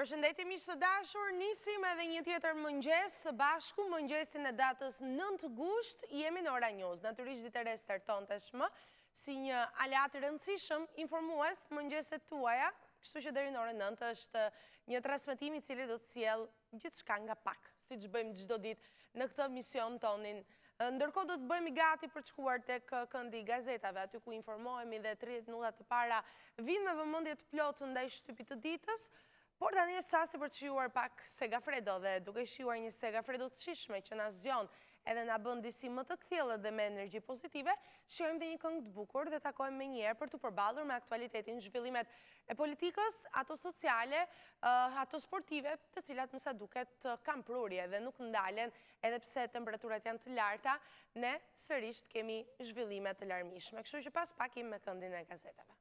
Përshëndetje miq të dashur, nisim edhe një tjetër mëngjes së bashku, mëngjesin e datës 9 gusht, jemi në Ora News. Natyrisht ditë e re starton tashmë si një aleat i rëndësishëm informues në mëngjeset tuaja, kështu që deri në orën 9 është një transmetim i cili do të sjellë Gjithçka nga pak, siç bëjmë çdo ditë në këtë mision tonin. Ndërkohë do të bëhemi gati për të shkuar tek këndi i gazetave, aty ku informohemi dhe 30 minutat e para vijnë me vëmendje të plotë ndaj shtypit të ditës. Por tani është çasti për të shijuar pak Segafredo dhe duke shijuar një Segafredo të shijshme që na zgjon Edhe na bën disi më të kthjellët dhe me energji pozitive, shijojmë dhe një këngë të bukur dhe takohemi menjëherë për t'u përballur me aktualitetin, zhvillimet e politikës, ato sociale, ato sportive, të cilat me sa duket kanë prurje dhe nuk ndalen edhe pse temperaturat janë të larta, ne sërisht kemi zhvillime të larmishme. Kështu që pas pak jemi me këndin e gazetave.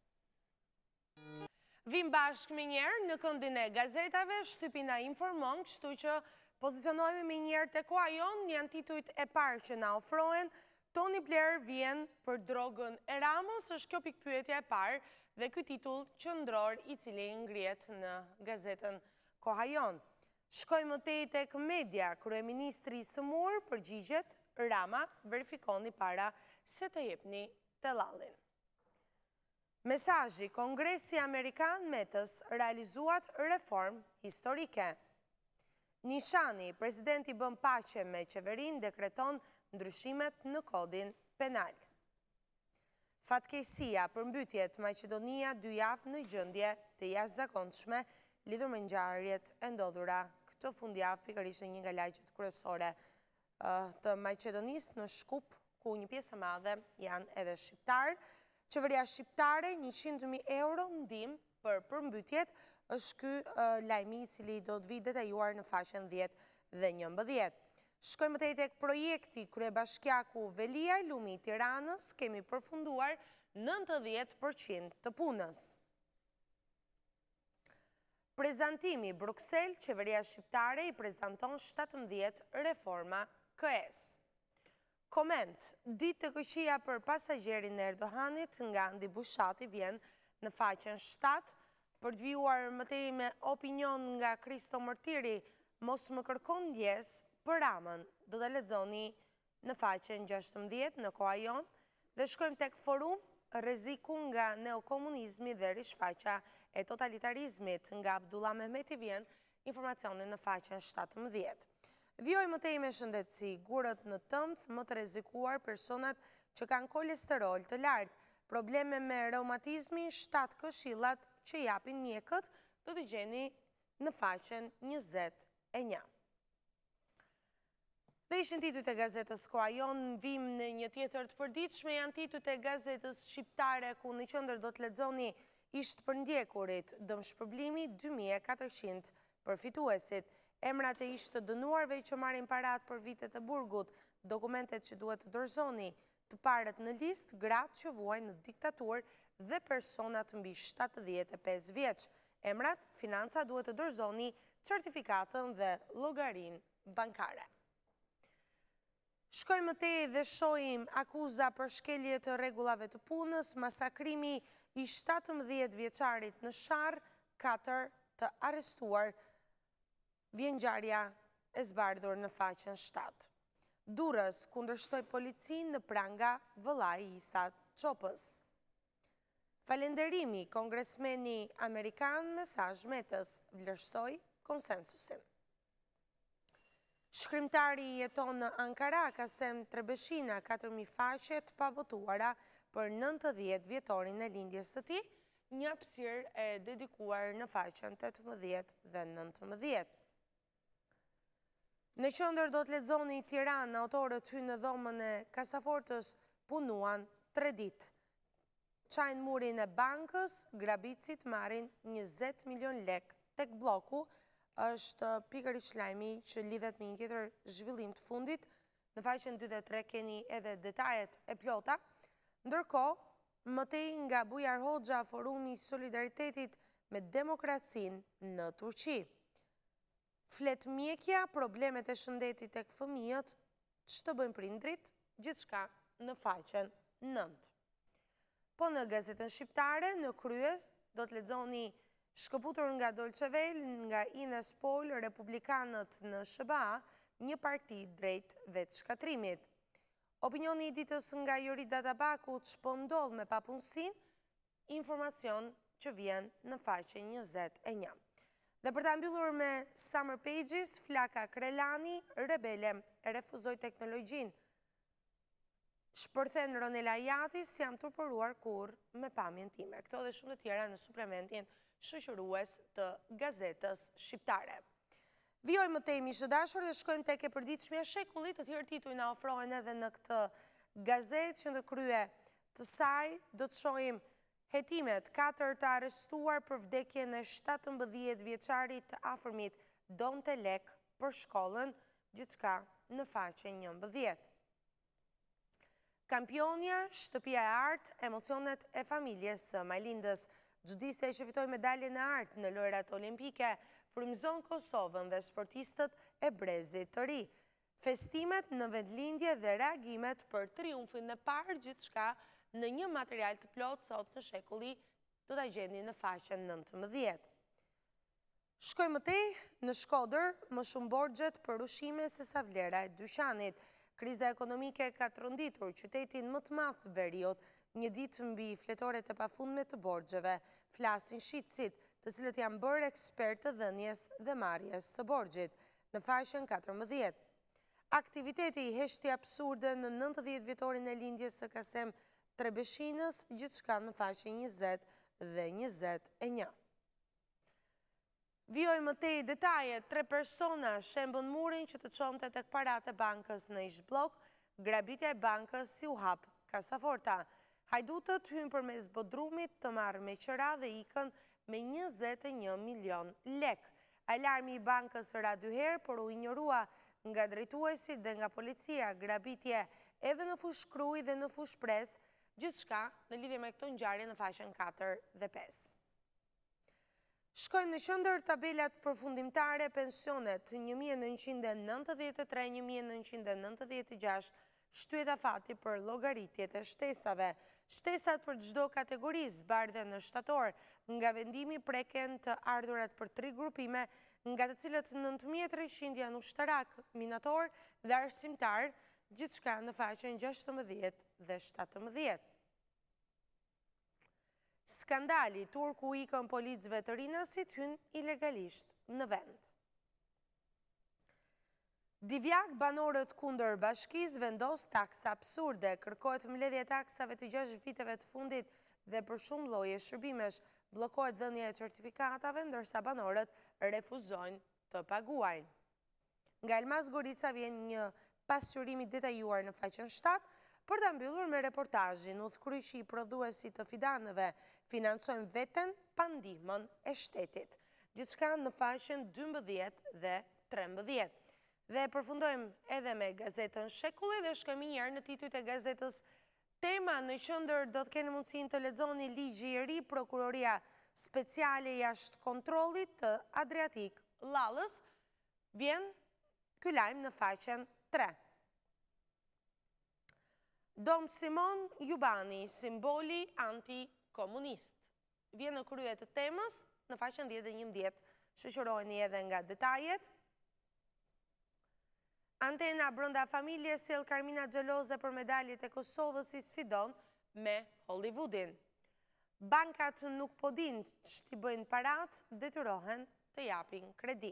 Vijmë bashkë menjëherë në këndin e gazetave, shtypi na informon, kështu që pozicionohemi menjëherë te Koha Jonë, janë titujt e parë që na ofrohen, Tony Blair vjen për drogën e Ramës, është kjo pikëpyetja e parë dhe ky titull qendror i cili ngrihet në gazetën Koha Jonë. Shkojmë tej tek media, kryeministri i sëmurë përgjigjet, Rama verifikoni para se të jepni tellallin. Mesazhi, Kongresi amerikan Metës realizuat reformë historike. Nishani, Presidenti bën paqe me Qeverinë dekreton ndryshimet në Kodin Penal. Fatkeqësia, Përmbytjet, Maqedonia dy javë në gjendje të jashtëzakonshme lidhur me ngjarjet e ndodhura këto fundjavë pikërisht në një nga lagjet kryesore të Maqedonisë në Shkup, ku një pjesë e madhe janë edhe shqiptarë. Qeveria shqiptare, 100.000 euro ndihmë për përmbytjet, është ky lajmi i cili do të vijë detajuar në faqen 10 dhe 11. Shkojmë tej tek projekti kryebashkjaku Veliaj, Lumi i Tiranës, kemi përfunduar 90% të punës. Prezantimi, Bruksel, Qeveria Shqiptare i prezanton shtatëmbëdhjetë reforma KE-s. Koment, Ditë të këqija për pasagjerin e Erdoanit nga Andi Bushati vjen në faqen shtatë, për të vijuar më tej me opinion nga Kristo Mërtiri, Mos më kërko ndjesë për Ramën, do ta lexoni në faqen gjashtëmbëdhjetë në Koha Jonë dhe shkojmë tek Forum, Rreziku nga neokomunizmi dhe rishfaqja e totalitarizmit, nga Abdullah Mehmeti vjen informacioni në faqen shtatëmbëdhjetë. Vijojmë më tej me shëndetësi, gurët në tëmth më të rrezikuar personat që kanë kolesterol të lartë, probleme me reumatizmin shtatë këshillat që japin mjekët do t'i gjeni në faqen njëzet e një. Dhe ishin titujt e gazetës Koha Jonë, Vijmë në një tjetër të përditshme janë titujt e gazetës shqiptare ku në qendër do të lexoni Ish të përndjekurit, Dëmshpërblimi dy mijë e katërqind përfituesit, Emrat e ish të dënuarve që marrin paratë për vitet e burgut, Dokumentet që duhet të dorëzoni, Të parët në listë, Gratë që vuajtën në diktaturë dhe Personat mbi shtatëdhjetë e pesë vjeç, Emrat, Financa duhet të dorëzoni certifikatën dhe llogarinë. bankare. Shkojmë më tej dhe shohim akuza për shkelje të rregullave të punës, masakrimi i shtatëmbëdhjetë vjeçarit në Sharr, katër të arrestuar, vjen ngjarja e zbardhur në faqen shtatë. Durrës kundërshtoi policinë në pranga vëllai i Isa Çopës. Falënderimi kongresmeni amerikan mesazh Metës, vlerësoj konsensusin. Shkrimtari jeton në Ankara, Kasem Trebeshina, 4.000 faqe të pabotuara për 90 vjetorin e lindjes së tij, një hapësirë e dedikuar në faqen 18 dhe 19. Në qendër do të lexoni Tiranë, autorët hynë në dhomën e kasafortës punuan tre ditë. Çajnë murin e bankës, grabitësit marrin njëzet milion lekë tek blloku, është pikërisht lajmi që lidhet me një tjetër zhvillim të fundit. Në faqen 2 dhe 3 keni edhe detajet e plota. Ndërkohë, më tej nga Bujar Hoxha, Forumi i Solidaritetit me demokracinë në Turqi. Flet mjekja, problemet e shëndetit tek fëmijët, ç'të bëjnë prindrit? Gjithçka në faqen nëntë. Po në Gazetën Shqiptare, në krye, do të lexoni Shkëputur nga Dojçe Vele, nga Ines Pol, republikanët në SHBA, një parti drejt vetëshkatërrimit. Opinioni i ditës nga Jorida Tabaku, Ç'po ndodh me papunësinë? informacion që vjen në faqen 21. Dhe për ta mbyllur me Summer Pages, Flaka Krelani, rebele, e refuzoj teknologjinë. Shpërthen Ronela Hajati, s'jam turpëruar kurrë me pamjen time. Këto dhe shumë të tjera në suplementin shoqërues të gazetës shqiptare. Vijoj më tej, miq të dashur, dhe shkojmë tek e përditshmja Shekulli, të tjerë tituj na ofrohen edhe në këtë gazetë që në krye të saj do të shohim hetimet, katër të arrestuar për vdekjen e 17 vjeçarit të afërmit, donte lek për shkollën, gjithçka në faqen 11. Kampionja, Shtëpia e Artë, emocionet e familjes së Majlindës. Xhudistja që fitoi medaljen e artë në Lojërat Olimpike frymëzon Kosovën dhe sportistët e brezit të ri. Festimet në vendlindje dhe reagimet për triumfin e parë gjithçka në një material të plotë sot në Shekulli do ta gjeni në faqen nëntëmbëdhjetë. Shkoj më tej, në Shkodër, më shumë borxhet për ushqime se sa vlera e dyqanit. Kriza ekonomike ka tronditur qytetin më të madh të veriut, një ditë mbi fletoret e pafundme të borxheve, flasin shitësit, të cilët janë bërë ekspertë të dhënies dhe marrjes së borxhit, në faqen katërmbëdhjetë. Aktiviteti Heshtje absurde në nëntëdhjetë vjetorin e lindjes së Kasem Trebeshinës, gjithçka në faqen njëzet dhe njëzet e një. Vijoj më tej detaje, tre persona shembën murin që të çonte tek paratë e bankës në ish-bllok, grabitja e bankës si u hap kasaforta. Hajdutët hynë përmes bodrumit të marrë me qira dhe ikën me njëzet e një milion lekë. Alarmi i bankës ra dy herë, por u injorua nga drejtuesit dhe nga policia, grabitje edhe në Fushë Krujë dhe në Fushë Prezë, gjithçka në lidhje me këto ngjarje në faqen katër dhe pesë. Shkojmë në qendër tabelat përfundimtare pensionet 1993-1996 shtyhet afati për llogaritjet e shtesave. Shtesat për çdo kategori zbardhen në shtator. Nga vendimi preken të ardhurat për tri grupime, nga të cilët nëntë mijë e treqind janë ushtarakë, minatorë dhe arsimtarë, gjithçka në faqen gjashtëmbëdhjetë dhe shtatëmbëdhjetë. Skandali, Turku ikën policëve të Rinasit, hyn ilegalisht në vend. Divjakë, banorët kundër bashkisë vendos taksa absurde, kërkohet mbledhje e taksave të gjashtë viteve të fundit dhe për shumë lloje shërbimesh, bllokohet dhënia e certifikatave ndërsa banorët refuzojnë të paguajnë. Nga Elmas Gorica vjen një pasqyrim i detajuar në faqen shtatë, për ta mbyllur me reportazhin Udhëkryqi i prodhuesit të fidanëve, financojmë veten pa ndihmën e shtetit. Gjithçka në faqen dymbëdhjetë dhe trembëdhjetë. Dhe përfundojmë edhe me gazetën Shekulli dhe shkojmë njëherë në titujt e gazetës Tema në qendër do të keni mundësinë të lexoni ligji i ri Prokuroria Speciale jashtë kontrollit të Adriatik Llallës, vjen ky lajm në faqen tre. Dom Simon Jubani, simboli antikomunist. vjen në krye të temës në faqen 10 dhe 11. Shoqëroheni edhe nga detajet. Antena brenda familjes sjell Karmina xheloze për medaljet e Kosovës i sfidon me Hollywoodin. Bankat nuk po dinë ç't'i bëjnë paratë, detyrohen të japin kredi.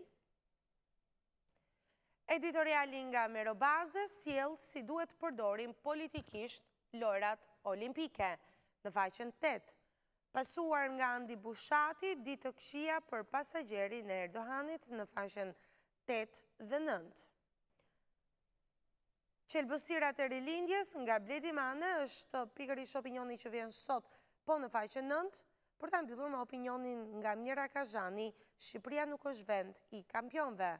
Editoriali nga Mero Baze sjell si duhet t'i përdorim politikisht Lojërat Olimpike, në faqen tetë. Pasuar nga Andi Bushati, Ditë të këqija për pasagjerin e Erdoganit në faqen tetë dhe nëntë. Qelbësirat e Rilindjes nga Bledi Mane është pikërisht opinioni që vjen sot po në faqen nëntë, për ta mbyllur me opinionin nga Mira Kazhani, Shqipëria nuk është vend i kampionëve.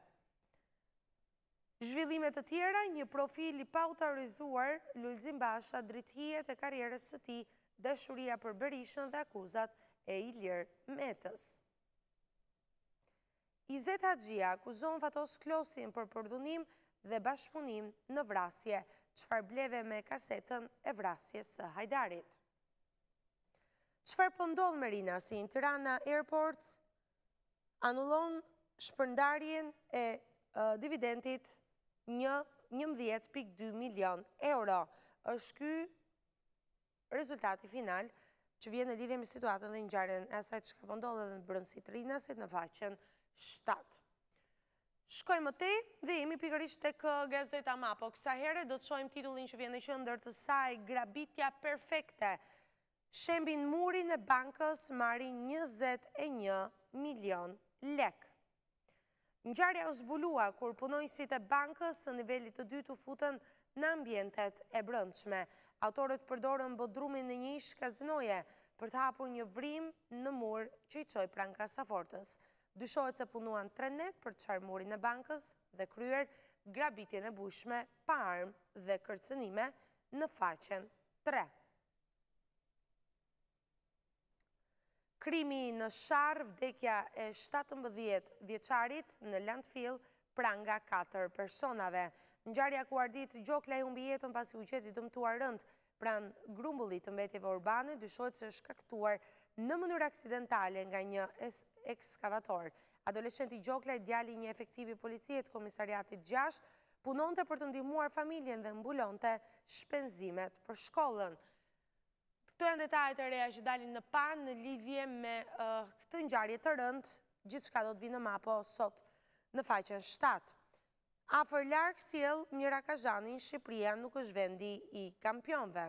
Zhvillime të tjera, një profil i paautorizuar, Lulzim Basha, dritëhijet e karrierës së tij, dashuria për Berishën dhe akuzat e Ilir Metës. Izet Haxhia akuzon Fatos Klosin për përdhunim dhe bashkëpunim në vrasje, Çfarë bleve me kasetën e vrasjes së Hajdarit? Çfarë po ndodh me Rinasin, Tirana Airport anulon shpërndarjen e dividendit njëmbëdhjetë pikë dy milion euro, është ky rezultati final, që vjen në lidhje me situatën dhe ngjarjen e asaj çka po ndodh edhe në brendësi të Rinasit në faqen shtatë. Shkojmë më tej dhe jemi pikërisht tek uh, gazeta Mapo. Kësaj here do të shohim titullin që vjen në qendër të saj grabitja perfekte. Shembin murin e bankës marrin 21 milion lek. Ngjarja u zbulua kur punonjësit e bankës së nivelit të dytë u futën në ambientet e brendshme. Autorët përdorën bodrumin e një ish-kazinoje për të hapur një vrimë në mur që i çoi pranë kasafortës. Dyshohet se punuan tre netë për të çarë murin e bankës dhe kryer grabitjen e bujshme pa armë dhe kërcënime në faqen tre. Krimi në Sharr, vdekja e shtatëmbëdhjetë vjeçarit në Landfill, pranga katër personave. Ngjarja ku Ardit Gjoklaj humbi jetën pasi u gjet i dëmtuar rëndë pranë grumbullit të mbetjeve urbane, dyshohet se është shkaktuar në mënyrë aksidentale nga një ekskavator. Adoleshenti Gjoklaj, djali i një efektivi policie të Komisariatit gjashtë, punonte për të ndihmuar familjen dhe mbulonte shpenzimet për shkollën. Këto janë detajet e reja që dalin në pah në lidhje me këtë ngjarje të rëndë, gjithçka do të vijë në Mapo sot në faqen 7. Afër larg sjell Mira Kazhanin, Shqipëria nuk është vendi i kampionëve.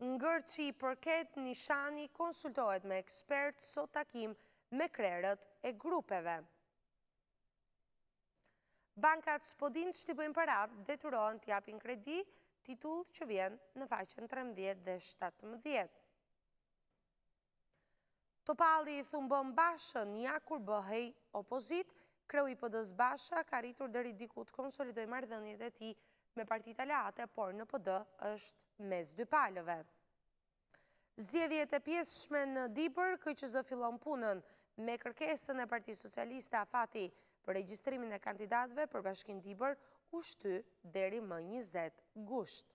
Ngërçi për KED, Nishani konsultohet me ekspertë sot takim me krerët e grupeve. Bankat s'po dinë ç't'i bëjnë paratë, detyrohen të japin kredi, titull që vjen në faqen trembëdhjetë dhe shtatëmbëdhjetë. Topalli i thumbon Bashën, ja kur bëhej opozitë, kreu i PD-s Basha ka arritur deri diku të konsolidojë marrëdhëniet e tij me partitë aleate, por në PD është mes dy palëve. Zgjedhjet e pjesshme në Dibër, KQZ fillon punën, me kërkesën e Partisë Socialiste afati për regjistrimin e kandidatëve për Bashkinë Dibër u shty deri më njëzet gusht.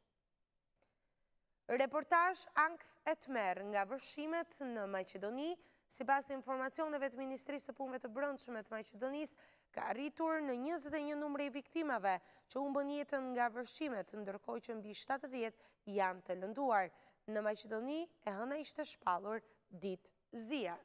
Reportazh Ankth e tmerr nga vërshimet në Maqedoni Sipas informacioneve të Ministrisë së Punëve të Brendshme të Maqedonisë, ka arritur në njëzet e një numri i viktimave që humbën jetën nga vërshimet, ndërkohë që mbi shtatëdhjetë janë të lënduar. Në Maqedoni, e hëna ishte shpallur ditë zie.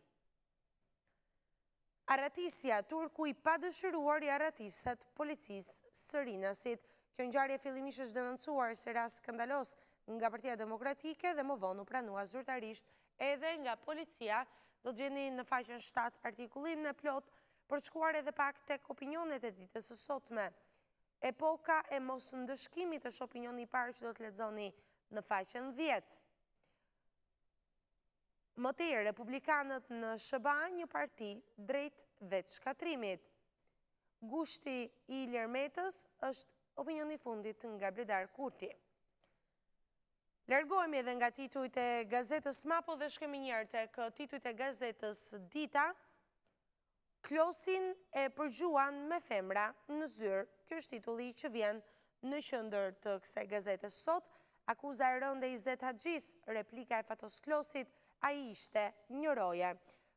Arratisja, turku i padëshiruar i arratiset policisë së Rinasit. Kjo ngjarje fillimisht është denoncuar si rast skandaloz nga Partia Demokratike dhe më vonë u pranua zyrtarisht Edhe nga policia do të gjeni në faqen shtatë artikullin e plotë për të shkuar edhe pak tek opinionet e ditës së sotme. Epoka e mosndëshkimit është opinioni i parë që do të lexoni në faqen dhjetë. Më tej, republikanët në SHBA një parti drejt vetëshkatërrimit. Gushti i Ilir Metës është opinioni i fundit nga Bledar Kurti. Largohemi edhe nga titujt e gazetës Mapo dhe shkojmë njëherë tek titujt e gazetës Dita, Klosin e përgjuan me femra në zyrë. Ky është titulli që vjen në qendër të kësaj gazetës sot. Akuza e rëndë e Izet Haxhisë, replika e Fatos Klosit, ai ishte një roje.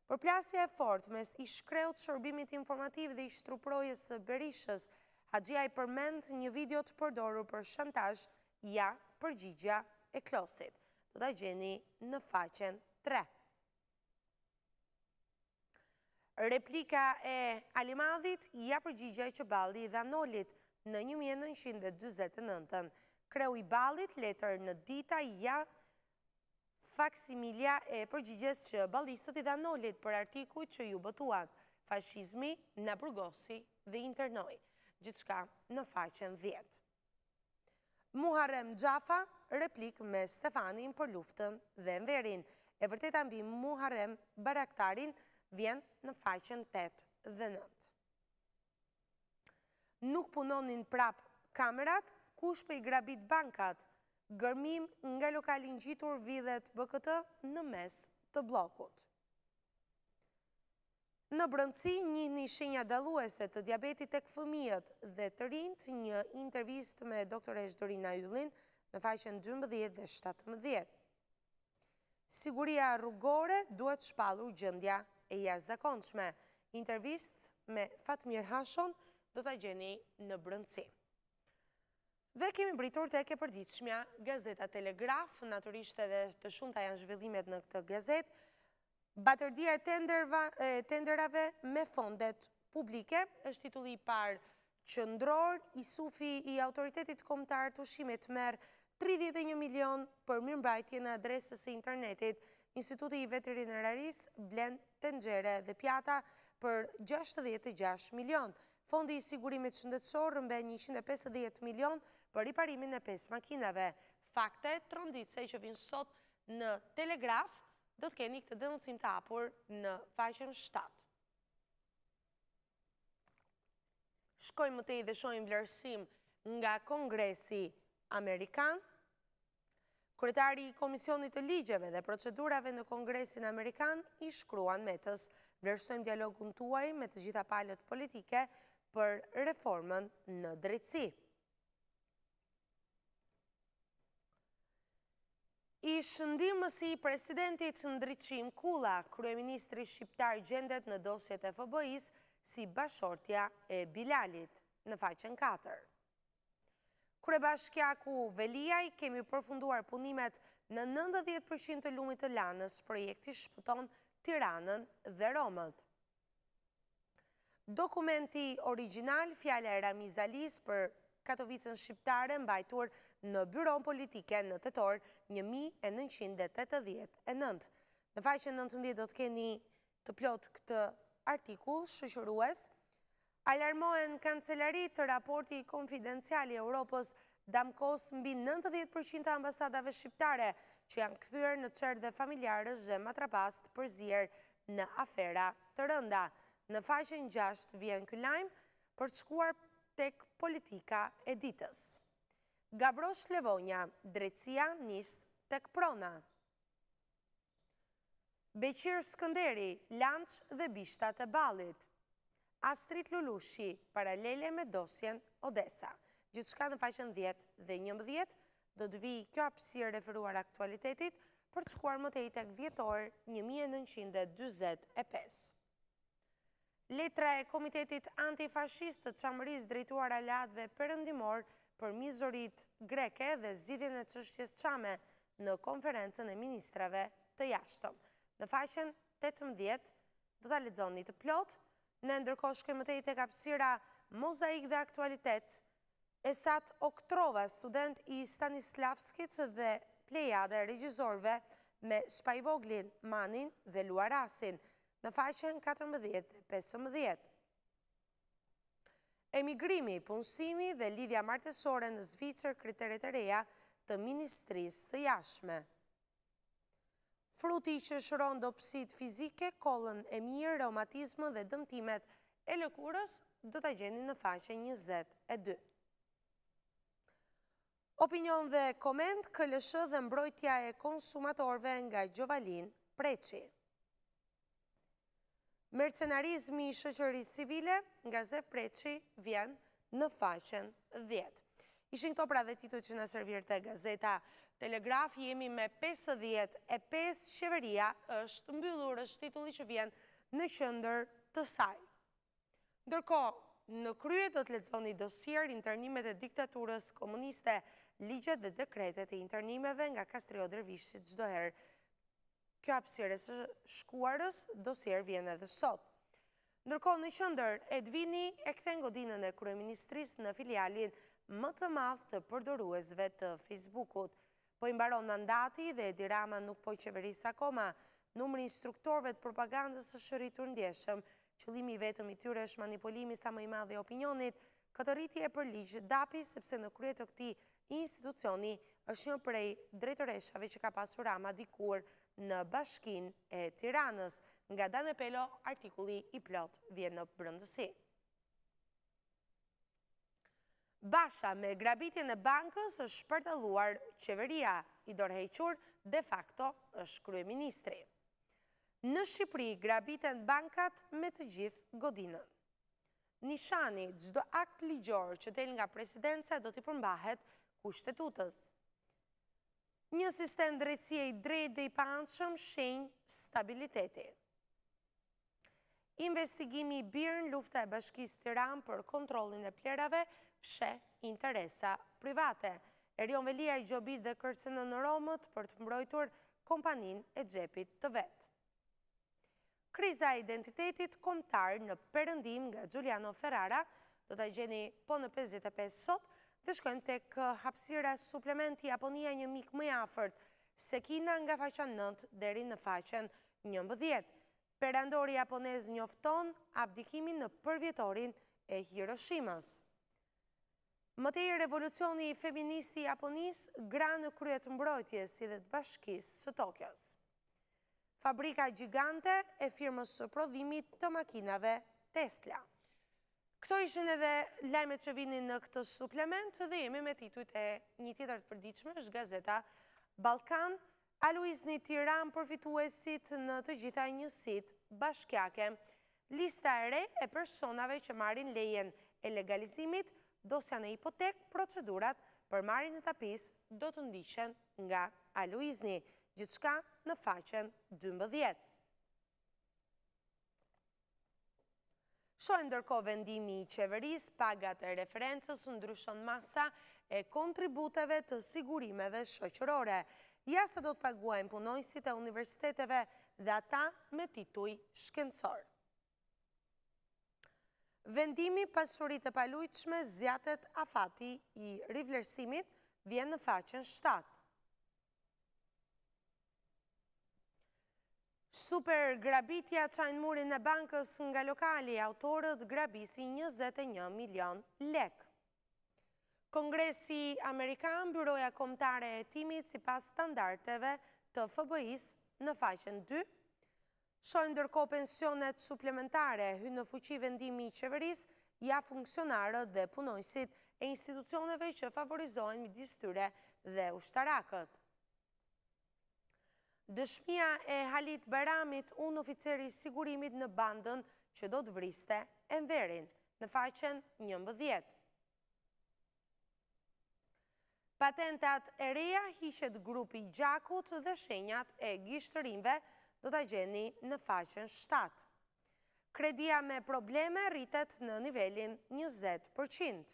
Përplasja e fortë mes ish-kreut të shërbimit informativ dhe ish-truprojës së Berishës, Haxhia i përmend një video të përdorur për shantazh Ja përgjigja e Klosit, do ta gjeni në faqen tre. Replika e Alimadhit, ja përgjigja që Balli i dha Nolit në një mijë e nëntëqind e dyzet e nëntë. Kreu i Ballit, letër në Dita, ja faksimilja e përgjigjes që ballistët i dhanë Nolit për artikujt që iu botuan. Fashizmi na burgosi dhe internoi. Gjithçka në faqen dhjetë. Muharrem Xhafa, replikë me Stefanin për luftën dhe Enverin. E vërteta mbi Muharrem Baraktarin vjen në faqen 8 dhe 9. Nuk punonin prap kamerat, kush po i grabit bankat? Gërmim nga lokali ngjitur vidhet BKT në mes të Bllokut. Në brendësi njihni shenjat dalluese të diabetit tek fëmijët dhe të rinjtë, një intervistë me doktoreshë Dorina Yllin në faqen dymbëdhjetë dhe shtatëmbëdhjetë. Siguria rrugore, duhet shpallur gjendja e jashtëzakonshme, intervistë me Fatmir Hashon do ta gjeni në brendësi. Dhe kemi mbërritur tek e përditshmja Gazeta Telegraf, natyrisht edhe të shumta janë zhvillimet në këtë gazetë, Batërdia e tenderave me fondet publike, është titulli i parë qëndror, Isufi i Autoritetit Kombëtar të Ushqimit merr 31 milionë për mirëmbajtjen e adresës së internetit, Instituti i Veterinerarisë blen tenxhere dhe pjata për gjashtëdhjetë e gjashtë milionë, Fondi i Sigurimit Shëndetësor rrëmben njëqind e pesëdhjetë milionë për riparimin e pesë makinave. Fakte tronditëse që vijnë sot në Telegraf, Do të keni këtë denoncim të hapur në faqen shtatë. Shkojmë më tej dhe shohim vlerësim nga Kongresi Amerikan. Kryetari i Komisionit të Ligjeve dhe Procedurave në Kongresin Amerikan i shkruan Metës. Vlerësojmë dialogun tuaj me të gjitha palët politike për reformën në drejtësi. Ish-ndihmësi i presidentit Ndriçim Kulla, kryeministri shqiptar gjendet në dosjet e FBI-së si bashkëshortja e Bilalit, në faqen katër. Kryebashkiaku Veliaj, Kemi përfunduar punimet në nëntëdhjetë për qind të lumit të Lanës, projekti shpëton Tiranën dhe romët. Dokumenti origjinal, fjala e Ramiz Alisë për Katovicën shqiptare mbajtur në byronë politike në tetor një mijë e nëntëqind e tetëdhjetë e nëntë. Në faqen nëntëmbëdhjetë do të keni të plotë këtë artikull shoqërues. Alarmohen kancelaritë, raporti konfidencial i Europës damkos mbi nëntëdhjetë për qind të ambasadave shqiptare që janë kthyer në çerdhe familjarësh dhe matrapazësh të përzier në afera të rënda. Në faqen gjashtë vjen ky lajm për të shkuar tek politika e ditës. Gavrosh Levonja, Drejtësia nis tek prona! Beqir Skënderi, Lanç dhe bishtat e ballit. Astrit Lulushi, Paralele me dosjen Odesa. Gjithçka në faqen dhjetë dhe njëmbëdhjetë, do të vijë kjo hapësirë e referuar aktualitetit, për të shkuar më tej tek dhjetor një mijë e nëntëqind e dyzet e pesë. Letra e Komitetit Antifashist të Çamërisë drejtuar aleatëve perëndimorë për mizoritë greke dhe zgjidhjen e çështjes çame në Konferencën e Ministrave të Jashtëm. Në faqen tetëmbëdhjetë do ta lexoni të plotë. Ne ndërkohë shkojmë më tej tek hapësira Mozaik dhe Aktualitet Esat Oktrova, student i Stanislavskit dhe plejada e regjizorëve me Spahivoglin, Manin dhe Luarasin, në faqen katërmbëdhjetë dhe pesëmbëdhjetë. Emigrimi, punësimi dhe lidhja martesore në Zvicër kriteret e reja të Ministrisë së Jashtme. Fruti që shëron dobësitë fizike, kollën e mirë, reumatizmën dhe dëmtimet e lëkurës, do ta gjeni në faqen njëzet e dy. Opinion dhe koment, KLSH dhe mbrojtja e konsumatorëve nga Gjovalin Preçi. Mercenarizmi i shoqërisë civile nga Zef Preçi vjen në faqen 10. Ishin këto pra dhe titujt që na servirte gazeta Telegraf, jemi me 55, qeveria është mbyllur, është titulli që vjen në qendër të saj. Ndërkohë, në krye do të lexoni dosier, internimet e diktaturës komuniste, ligjet dhe dekretet e internimeve nga Kastriot Dervishi çdo herë. Kjo hapësirë e së shkuarës dosier vjen edhe sot. Ndërkohë në qendër, Edvini e kthen godinën e kryeministrisë në filialin më të madh të përdoruesve të Facebook-ut. Po i mbaron mandati dhe Edi Rama nuk po qeveris akoma. Numri i instruktorëve të propagandës është rritur ndjeshëm. Qëllimi i vetëm i tyre është manipulimi sa më i madh i opinionit. Këtë rritje e përligj DAP-i sepse në krye të këtij institucioni është një prej drejtoreshave që ka pasur Rama dikur në Bashkinë e Tiranës. Nga Dane Pelo artikulli i plotë vjen në brendësi. Basha, Me grabitjen e bankës është shpartalluar qeveria, i dorëhequr de facto është kryeministri. Në Shqipëri grabiten bankat me të gjithë godinën. Nishani, Çdo akt ligjor që del nga Presidenca do t'i përmbahet Kushtetutës. Një sistem drejtësie i drejtë dhe i paanshëm shenjë stabiliteti. Investigimi i BIRN, Lufta e Bashkisë Tiranë për kontrollin e plehrave fsheh interesa private. Erion Veliaj gjobit dhe kërcënon romët për të mbrojtur kompaninë e xhepit të vet. Kriza e identitetit kombëtar në Perëndim nga Xhuliano Ferrara, do ta gjeni po në pesëdhjetë e pesë sot dhe shkojmë tek hapësira suplement Japonia një mik më i afërt. E kemi nga faqja nëntë deri në faqen njëmbëdhjetë, Perandori japonez njofton abdikimin në përvjetorin e Hiroshimës. Më tej revolucioni feminist i Japonisë, gra në krye të mbrojtjes si dhe të bashkisë së Tokios. Fabrika gjigante e firmës së prodhimit të makinave Tesla. Këto ishin edhe lajmet që vinin në këtë suplement dhe jemi me titujt e një tjetër të përditshme është gazeta Ballkan, Aluizni Tiranë përfituesit në të gjitha njësitë bashkiake. Lista e re e personave që marrin lejen e legalizimit, dosja në hipotekë, procedurat për marrjen e tapisë do të ndiqen nga Aluizni, gjithçka në faqen dymbëdhjetë. Shohim ndërkohë vendimi i qeverisë, pagat e referencës, ndryshon masa e kontributeve të sigurimeve shoqërore. Ja sa do të paguajnë punonjësit e universiteteve dhe ata me tituj shkencorë. Vendimi Pasuritë e palujtshme zgjatet Afati i rivlerësimit vjen në faqen shtatë. Super grabitja çajnë murin e bankës nga lokali, autorët grabisin njëzet e një milionë lekë. Kongresi amerikan, Byroja Kombëtare e Hetimit sipas standardeve të FBI-së në faqen dy, Shohim ndërkohë pensionet suplementare, hyn në fuqi vendimi i qeverisë, ja funksionarët dhe punonjësit e institucioneve që favorizohen midis tyre dhe ushtarakët. Dëshmia e Halit Bajramit, unë oficeri i sigurimit në bandën që do të vriste Enverin, në faqen njëmbëdhjetë. Patentat e reja, hiqet grupi i gjakut dhe shenjat e gishtërinjve do ta gjeni në faqen shtatë. Kredia me probleme rritet në nivelin njëzet për qind.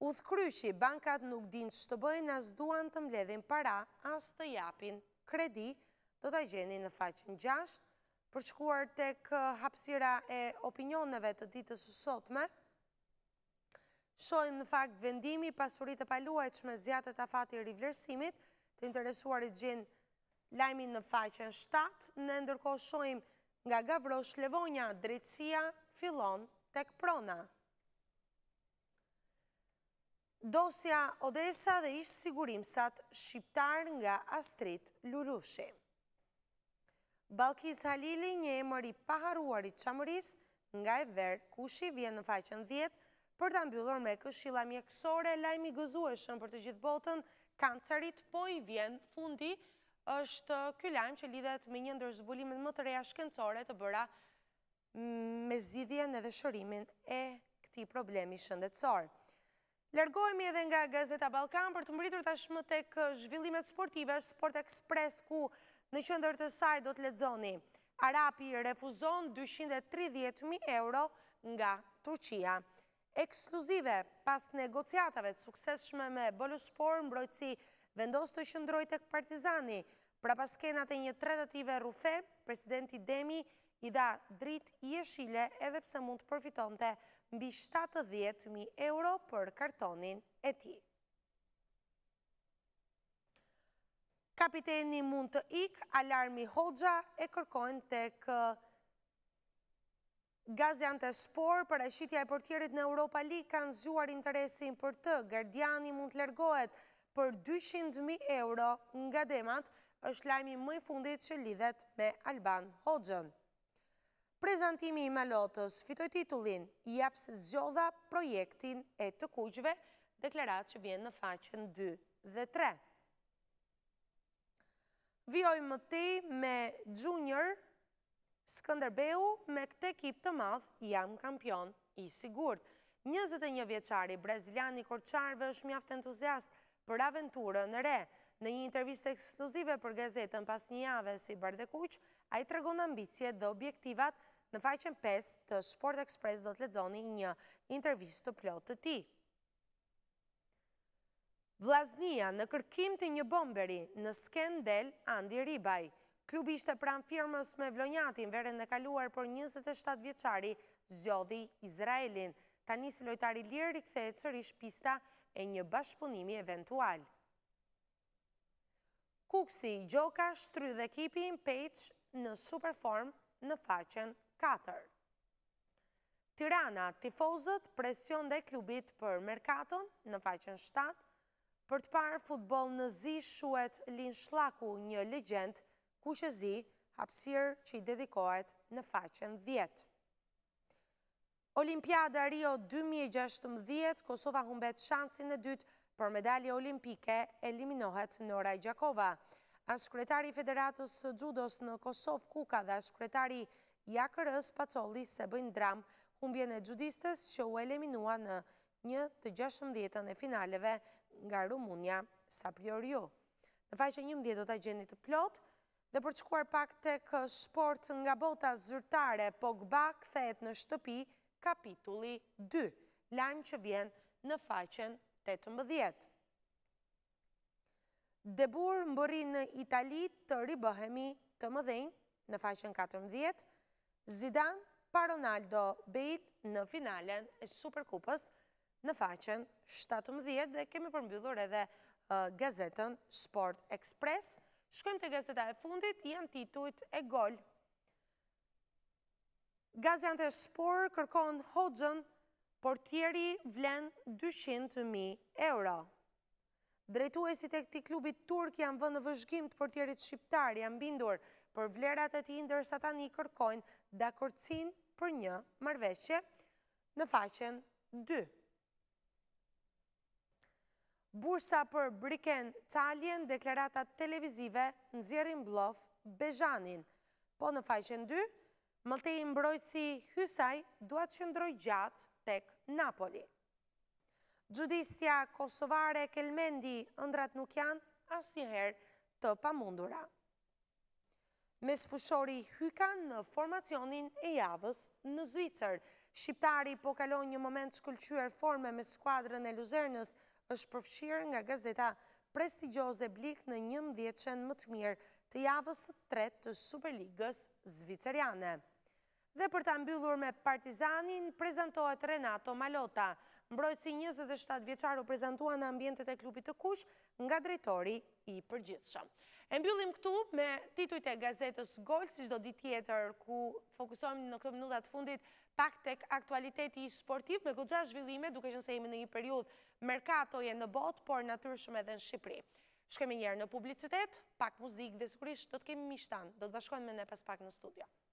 Udhëkryqi, Bankat nuk dinë ç'të bëjnë, as duan të mbledhin para, as të japin kredi, do ta gjeni në faqen gjashtë. Për të shkuar tek hapësira e opinioneve të ditës së sotme, shohim në fakt vendimi, pasuritë e paluajtshme zgjatet afati i rivlerësimit, të interesuarit e gjejnë lajmin në faqen shtatë, ne ndërkohë shohim nga Gavrosh Levonja, drejtësia fillon tek prona. Dosja Odesa dhe ish sigurimsat shqiptarë nga Astrit Lulushi. Ballkiz Halili, një emër i paharruar i Çamërisë, nga Enver Kushi vjen në faqen 10 për ta mbyllur me këshilla mjekësore, lajm i gëzueshëm për të gjithë botën, kancerit po i vjen fundi. Është ky lajm që lidhet me një ndër zbulimet më të reja shkencore të bëra me zgjidhjen edhe shërimin e këtij problemi shëndetësor. Largohemi edhe nga Gazeta Ballkan për të mbërritur tashmë tek zhvillimet sportive, Sport Express ku në qendër të saj do të lexoni Arapi refuzon 230.000 euro nga Turqia. Ekskluzive, Pas negociatave të suksesshme me Boluspor, mbrojtësi vendos të qëndrojë tek Partizani. Prapaskenat e një tratative rrufe, presidenti Demi i dha dritë jeshile edhe pse mund të përfitonte mbi shtatëdhjetë mijë euro për kartonin e tij. Kapiteni mund të ikë, alarmi Hoxha e kërkojnë tek Gaziantepspor, Paraqitjet e portierit në Europa Ligë kanë zgjuar interesin për të, Gardiani mund të largohet për dyqind mijë euro nga Demat, është lajmi më i fundit që lidhet me Alban Hoxhën. Prezantimi i Malotës, fitoj titullin, ja pse zgjodha projektin e të kuqve, deklaratë që vjen në faqen dy dhe tre. Vijojmë më tej me Junior Skënderbeu me këtë ekip të madh jam kampion i sigurt. Njëzet e një vjeçari brazilian i Korçarëve është mjaft entuziast për aventurën e re. Në një intervistë ekskluzive për gazetën pas një jave si bardhekuq, ai tregon ambiciet dhe objektivat në faqen pesë të Sport Express do të lexoni një intervistë të plotë të tij. Vllaznia në kërkim të një bomberi, në skenë del Andi Ribaj. Klubi ishte pranë firmës me vlonjatin verën e kaluar por njëzet e shtatë vjeçari zgjodhi Izraelin. Tani si lojtar i lirë rikthehet sërish pista e një bashkëpunimi eventual. Kukësi, Gjoka, shkrydh ekipin, Pejiç në super formë në faqen katër. Tirana, tifozët, presion ndaj klubit për merkaton në faqen shtatë. Për të parë futboll në zi shuhet Lin Shllaku, një legjend kuqezi, hapësirë që i dedikohet në faqen dhjetë. Olimpiada Rio dy mijë e gjashtëmbëdhjetë, Kosova humbet shansin e dytë për medalje olimpike, eliminohet Nora Gjakova. As kryetari i Federatës së Xhudos në Kosovë, Kuka dhe as kryetari i AKR-së, Pacolli s'e bëjnë dramë humbjen e xhudistes që u eliminua në një të gjashtëmbëdhjetën e finaleve nga Rumunia, Caprioriu. Në faqen njëmbëdhjetë do ta gjeni të plotë. Dhe për të shkuar pak tek sport nga bota zyrtare, Pogba kthehet në shtëpi, kapitulli dy. Lajm që vjen në faqen tetëmbëdhjetë. De Boer mbërrin në Itali të ribëhemi të mëdhenj, në faqen katërmbëdhjetë. Zidane pa Ronaldo, Bale në finalen e Superkupës, Në faqen shtatëmbëdhjetë dhe kemi përmbyllur edhe gazetën Sport Express. Shkojmë te gazeta e fundit, janë titujt e Gol. Gaziantepspor kërkon Hoxhën, portieri vlen 200.000 euro. Drejtuesit e këtij klubit turk janë vënë në vëzhgim të portierit shqiptar, janë bindur për vlerat e tij ndërsa tani kërkojnë dakordësinë për një marrëveshje. në faqen 2. Bursa për Briken Çaljen, deklaratat televizive nxjerrin bllof Bezhanin. Po në faqen 2, më tej mbrojtësi Hysaj dua të qëndroj gjatë tek Napoli. Xhudistja kosovare Kelmendi, ëndrrat nuk janë asnjëherë të pamundura. Mesfushori Hyka në formacionin e javës në Zvicër. Shqiptari po kalon një moment shkëlqyer forme me skuadrën e Luzernës, është përfshirë nga gazeta prestigjoze Blik në njëmbëdhjetëshen më të mirë të javës së tretë të Superligës Zvicerane. Dhe për ta mbyllur me Partizanin, prezantohet Renato Malota. Mbrojtësi njëzet e shtatë vjeçar u prezantua në ambientet e klubit të kuq nga drejtori i përgjithshëm. E mbyllim këtu me titujt e gazetës Gol, si çdo ditë tjetër, ku fokusohemi në këto minuta të fundit pak tek aktualiteti sportiv me goxha zhvillime, duke qenë se jemi në një periudhë merkatoje në botë, por natyrshëm edhe në Shqipëri. Shkojmë njëherë në publicitet, pak muzikë dhe sigurisht do të kemi miq tanë, do të bashkohen me ne pas pak në studio.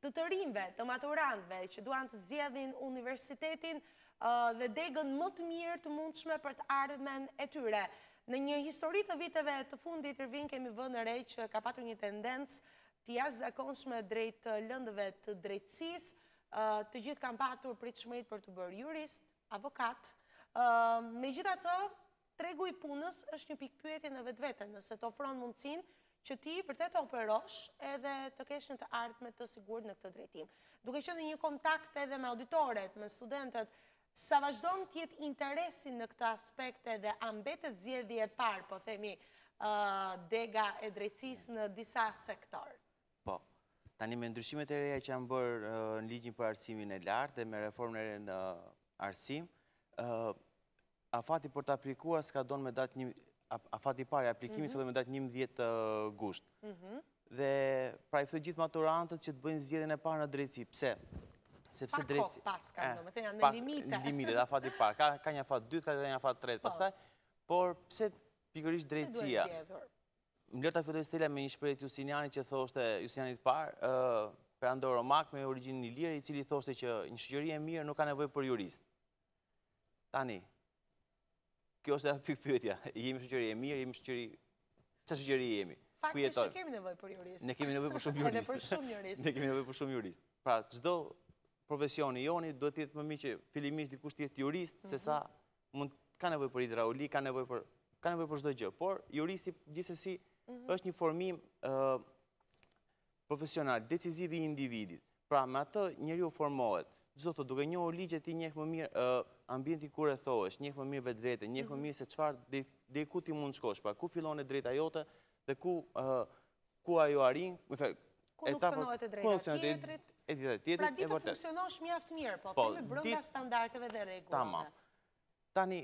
të të rinjve, të maturantëve që duan të zgjedhin universitetin dhe degën më të mirë të mundshme për të ardhmen e tyre. Në një histori të viteve të fundit, Irvin kemi vënë re që ka patur një tendencë të jashtëzakonshme drejt lëndëve të drejtësisë, të gjithë kanë patur pritshmëritë për t'u bërë jurist, avokat, megjithatë Tregu i punës është një pikëpyetje në vetvete, nëse të ofron mundësinë që ti vërtet të operosh edhe të kesh një të ardhme të sigurt në këtë drejtim. Duke qenë në kontakt edhe me auditoret, me studentët, sa vazhdon të jetë interesi në këto aspekte dhe a mbetet zgjedhje e parë, po themi, dega e drejtësisë në disa sektorë. Po. Tani me ndryshimet e reja që janë bërë në ligjin për arsimin e lartë dhe me reformën e re në arsim, afati për të aplikuar skadon me datë një, afati i parë i aplikimit skadon me datë njëmbëdhjetë gusht. Mhm. Dhe pra i ftoj gjithë maturantët që të bëjnë zgjedhjen e parë në drejtësi. Pse? Sepse drejtësi... Pak kohë paskan, domethënë janë, në limite. Në limite, te afati i parë. Ka një afat i dytë, ka një afat i tretë, po. pastaj. Por, pse pikërisht drejtësia? Pse duhet zgjedhur? Më lër ta filloj Stela me një shprehje të Justinianit që thoshte Justinianit të parë, perandor romak me origjinë ilire, i cili thoshte që një shoqëri e mirë nuk ka nevojë për jurist. Tani, kjo është edhe pikëpyetja. Jemi shoqëri e mirë, jemi shoqëri çfarë shoqërie jemi? Fakti është që kemi nevojë për jurist. Ne kemi nevojë për shumë jurist. Edhe për shumë jurist. Ne kemi nevojë për shumë jurist. Pra, çdo profesioni jonë duhet të jetë më mirë që fillimisht dikush të jetë jurist se sa mhm. mund ka nevojë për hidraulik, ka nevojë për ka nevojë për çdo gjë, por juristi gjithsesi mhm. është një formim profesional, deciziv i individit. Pra, me atë njeriu formohet. Ç'do të thotë duke njohur ligje ti njeh më mirë ambientin ku rrethohesh, njeh më mirë vetveten, njeh më mhm. mirë se çfarë deri ku ti mund të shkosh, pra ku fillon e drejta jote dhe ku Ku ajo arrin, më thë... Ku nuk cënohet e drejta e tjetrit? E drejta e tjetrit, e vërtetë. Pra di të funksionosh mjaft mirë, po, po me brënda standarteve dhe rregullave. Tamam. Tani,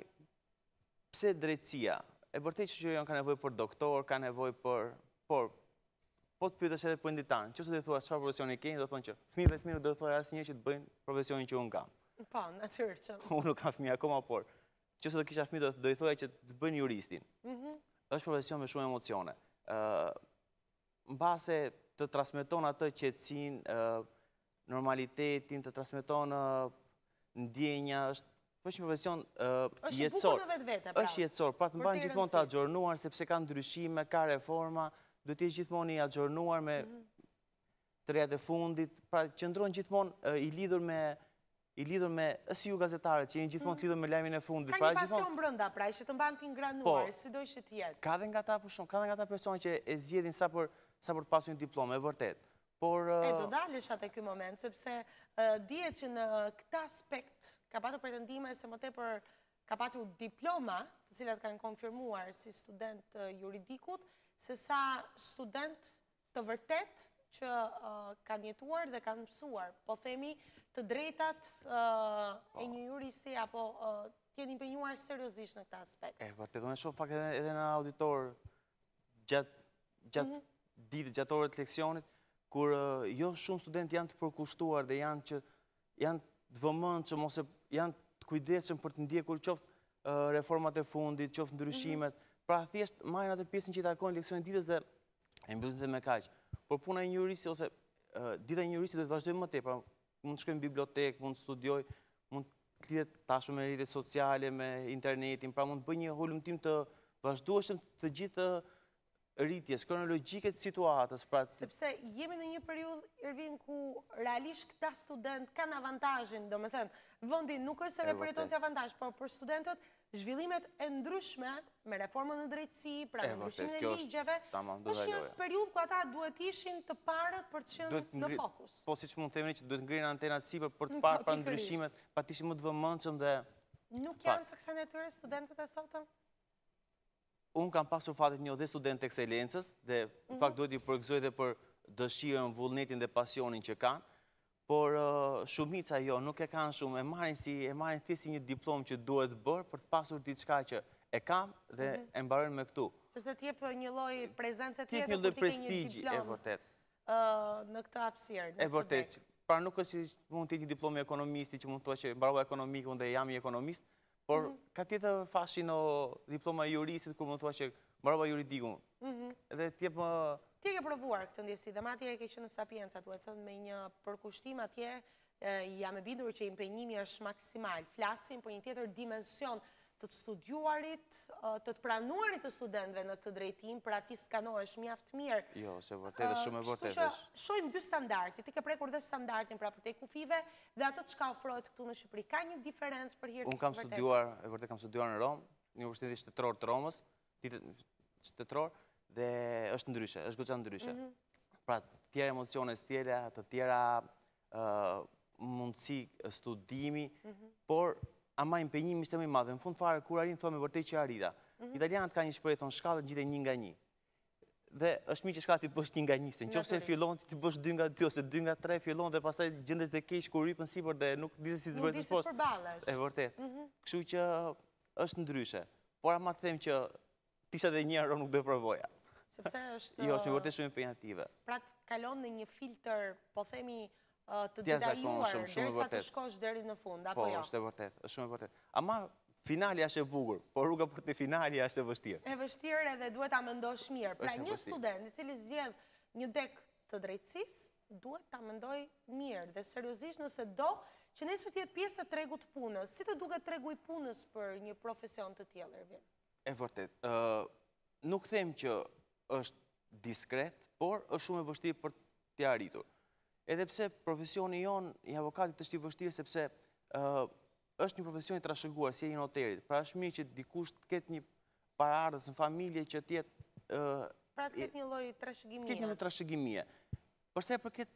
pse drejtësia? E vërtetë që që janë ka nevojë për doktor, ka nevoj për... Por, po të pyesësh edhe prindit tanë, që s'e di do thuash, çfarë profesioni keni, do thonë që fëmijëve të mi nuk do dua asnjë që të bëjnë profesionin që unë kam. Po, natyrisht që... Unë nuk kam fëmijë akoma, por Ose do kisha fmi, do i thoja që të bëjnë juristin. Mhm. është profesion me shumë emocione. mbase të trasmeton atë qetësinë, normalitetin, të trasmeton ndjenja, është është një profesion jetësor. Pra. është jetësor, pra të mban gjithmonë të axhornuar, sepse ka ndryshime, ka reforma, duhet të jesh gjithmonë i axhornuar me mhm. të rejat e fundit, pra qëndron gjithmonë i lidhur me I lidhur me, si ju gazetarët, që jeni gjithmonë të lidhur me lajmin e fundit. Ka pra, një gjithmonë- pasion brenda, pra, që të mban Po. t'ingranuar, sido që të jetë. Ka dhe nga ata për shembull, ka dhe nga ata persona që e zgjedhin sa për, sa për të pasur një diplomë, e vërtetë. Por ë, E, do ndalesha te ky moment, sepse ë, dihet që në këtë aspekt ka patur pretendime se më tepër ka patur diploma, të cilat kanë konfirmuar si student të juridikut, se sa studentë të vërtetë që kanë jetuar dhe kanë mësuar, po themi të drejtat e një juristi apo të jenë impenjuar seriosisht në këtë aspekt. E vërtetë, unë e shoh në fakt edhe në auditor gjatë mhm. ditë, gjatë orëve të leksionit, kur jo shumë studentë janë të përkushtuar dhe janë që janë të vëmendshëm ose janë të kujdesshëm për të ndjekur qoftë reformat e fundit, qoftë mhm. ndryshimet, pra thjesht marrin atë pjesën që i takon leksionit të ditës dhe e mbyllin me kaq. Por puna e një juristi, ose dita e një juristi duhet të vazhdojë më tej, pra mund të shkojë në bibliotekë, mund të studiojë, mund të lidhet tashmë me rrjetet sociale, me internetin, pra mund të bëjë një hullumtim të vazhdueshëm të gjithë rritjes kronologjike të situatës. Pra, Sepse jemi në një periudhë, Irvin, ku realisht këta studentë kanë avantazhin, domethënë, vendi nuk është se e përjeton si avantazh, por për studentët, zhvillimet e ndryshme me reformën në drejtësi, pra në ndryshimin e ligjeve, është një periudhë ku ata duhet të ishin të parët për të qenë në fokus. Po, siç mund të themi që duhet të ngrenë antenat sipër për të parë për ndryshimet, pra të ishin më të vëmendshëm dhe... Nuk janë të kësaj ane studentët e sotëm? Unë kam pasur fatin të njoh dhe studentë të ekselencës, dhe në fakt duhet t'i përgëzoj dhe për dëshirën, vullnetin dhe pasionin që kanë, por shumica jo, nuk e kanë shumë, e marrin si, e marrin thjesht si një diplomë që duhet bërë, për të pasur diçka që e kam dhe mhm. e mbarojnë me këtu. Sepse të jep një lloj prezence tjetër, një lloj prestigji, e vërtetë. Në këtë hapësirë, në këtë E vërtetë, pra nuk është siç mund të jetë një diplomë ekonomisti, që mund të thuash që mbarova ekonomikun dhe jam një ekonomist, Por, mhm. ka tjetër fashino diploma e juristit, kur mund të thuash që mbarova juridikun. Mhm. Dhe të jep më... Ti e ke provuar këtë ndjesi, dhe madje e ke që në Sapienca, duhet thënë me një përkushtim atje, jam e bindur që impenjimi është maksimal. Flasim për një tjetër dimension të të studiuarit, të të pranuarit të studentëve në këtë drejtim, pra t'i skanosh mjaft mirë. Po, është e vërtetë, është shumë e vërtetë, është. Shohim dy standardet, ti e ke prekur dhe standardin pra përtej kufijve, Dhe atë çka ofrohet këtu në Shqipëri, ka një diferencë për hir të së vërtetës? Unë kam studiuar, e vërtet kam studiuar në Romë, në Universitetin Shtetëror të Romës, shtetëror dhe është ndryshe, është goxha ndryshe. Mhm. Pra, të tjera emocione të tjera, të tjera mundësi studimi, mhm. por ama impenjimi ishte më i madh. Në fund fare, kur arrin, thua me vërtet që arrita. Mhm. Italianët kanë një shprehje, thonë, shkallët ngjiten një nga një. Dhe është mirë që shkallët t'i bësh një nga një, se në qoftë se fillon që t'i bësh dy nga dy, ose dy nga tre fillon dhe pastaj gjendesh dhe keq kur hipën sipër dhe nuk di se si të bësh të zbresësh. Nuk di si përballesh. E vërtet. Mhm. Kështu që është ndryshe. Por ama të them që tani sa dhe një herë nuk do e provoja. Sepse është... Jo, është me vërtet shumë impenjative. Pra të kalon në një filtër, po themi, të detajuar, derisa të shkosh deri në fund, apo jo? Po, është e vërtet, është shumë e vërtet. Ama, finalja është e bukur, por rruga për te finalja është e vështirë. E vështirë edhe duhet ta mendosh mirë. Pra, një student, i cili zgjedh një degë të drejtësisë, duhet ta mendojë mirë dhe seriozisht nëse do, që nesër të jetë pjesë e tregut të punës. Si të duket tregu i punës për një profesion të tillë, Ervin? E vërtet, nuk them që është diskret, por është shumë e vështirë për t'u arritur. Edhe pse profesioni ynë i avokatit është i vështirë, sepse është një profesion i trashëguar, si edhe i noterit. Pra është mirë që dikush të ketë një paraardhës në familje që të jetë... Pra të ketë një lloj trashëgimie. Të ketë një lloj trashëgimie. Për sa u përket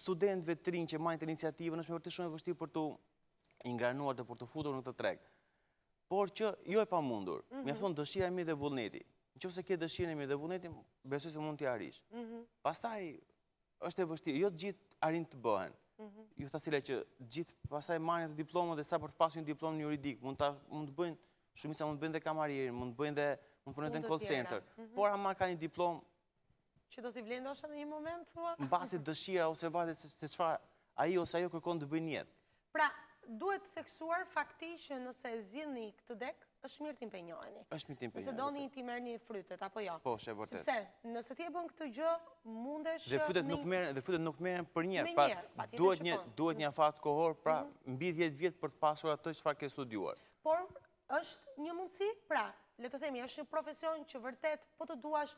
studentëve të rinj që marrin këtë iniciativë, është me vërtet shumë e vështirë për t'u ingranuar dhe për t'u futur në këtë treg. por që jo e pamundur, mjafton dëshira e mirë dhe vullneti. Në qoftë se ke dëshirën e mirë dhe vullnetin, besoj se mund t'ia arrish. Mhm. Pastaj është e vështirë, jo të gjithë arrijnë të bëhen. Mhm. Ju thashë që të gjithë pastaj marrin atë diplomën dhe sa për të pasur një diplomë në juridik, mund ta mund të bëjnë shumica mund të bëjnë dhe kamarierin, mund të bëjnë dhe mund të punojnë në call center. Mhm. Por ama ka një diplomë Që do t'i vlejë ndoshta në një moment, thua? Në bazë të dëshirës ose varet se çfarë ai ose ajo kërkon të bëjë në jetë. Pra, duhet theksuar fakti që nëse e zgjidhni këtë degë, është mirë të impenjoheni. Është mirë të impenjoheni. Nëse doni t'i merrni frytet, apo jo? Po, është e vërtet. Sepse, nëse ti e bën këtë gjë, mundesh... Dhe frytet nuk merren, dhe frytet nuk merren përnjëherë. Menjëherë, patjetër që po. Duhet një afat kohor, pra, mhm. mbi 10 vjetë për të pasur atë çfarë ke studuar. Por, Është një mundësi, pra, le të themi, është një profesion që vërtet, po të duash,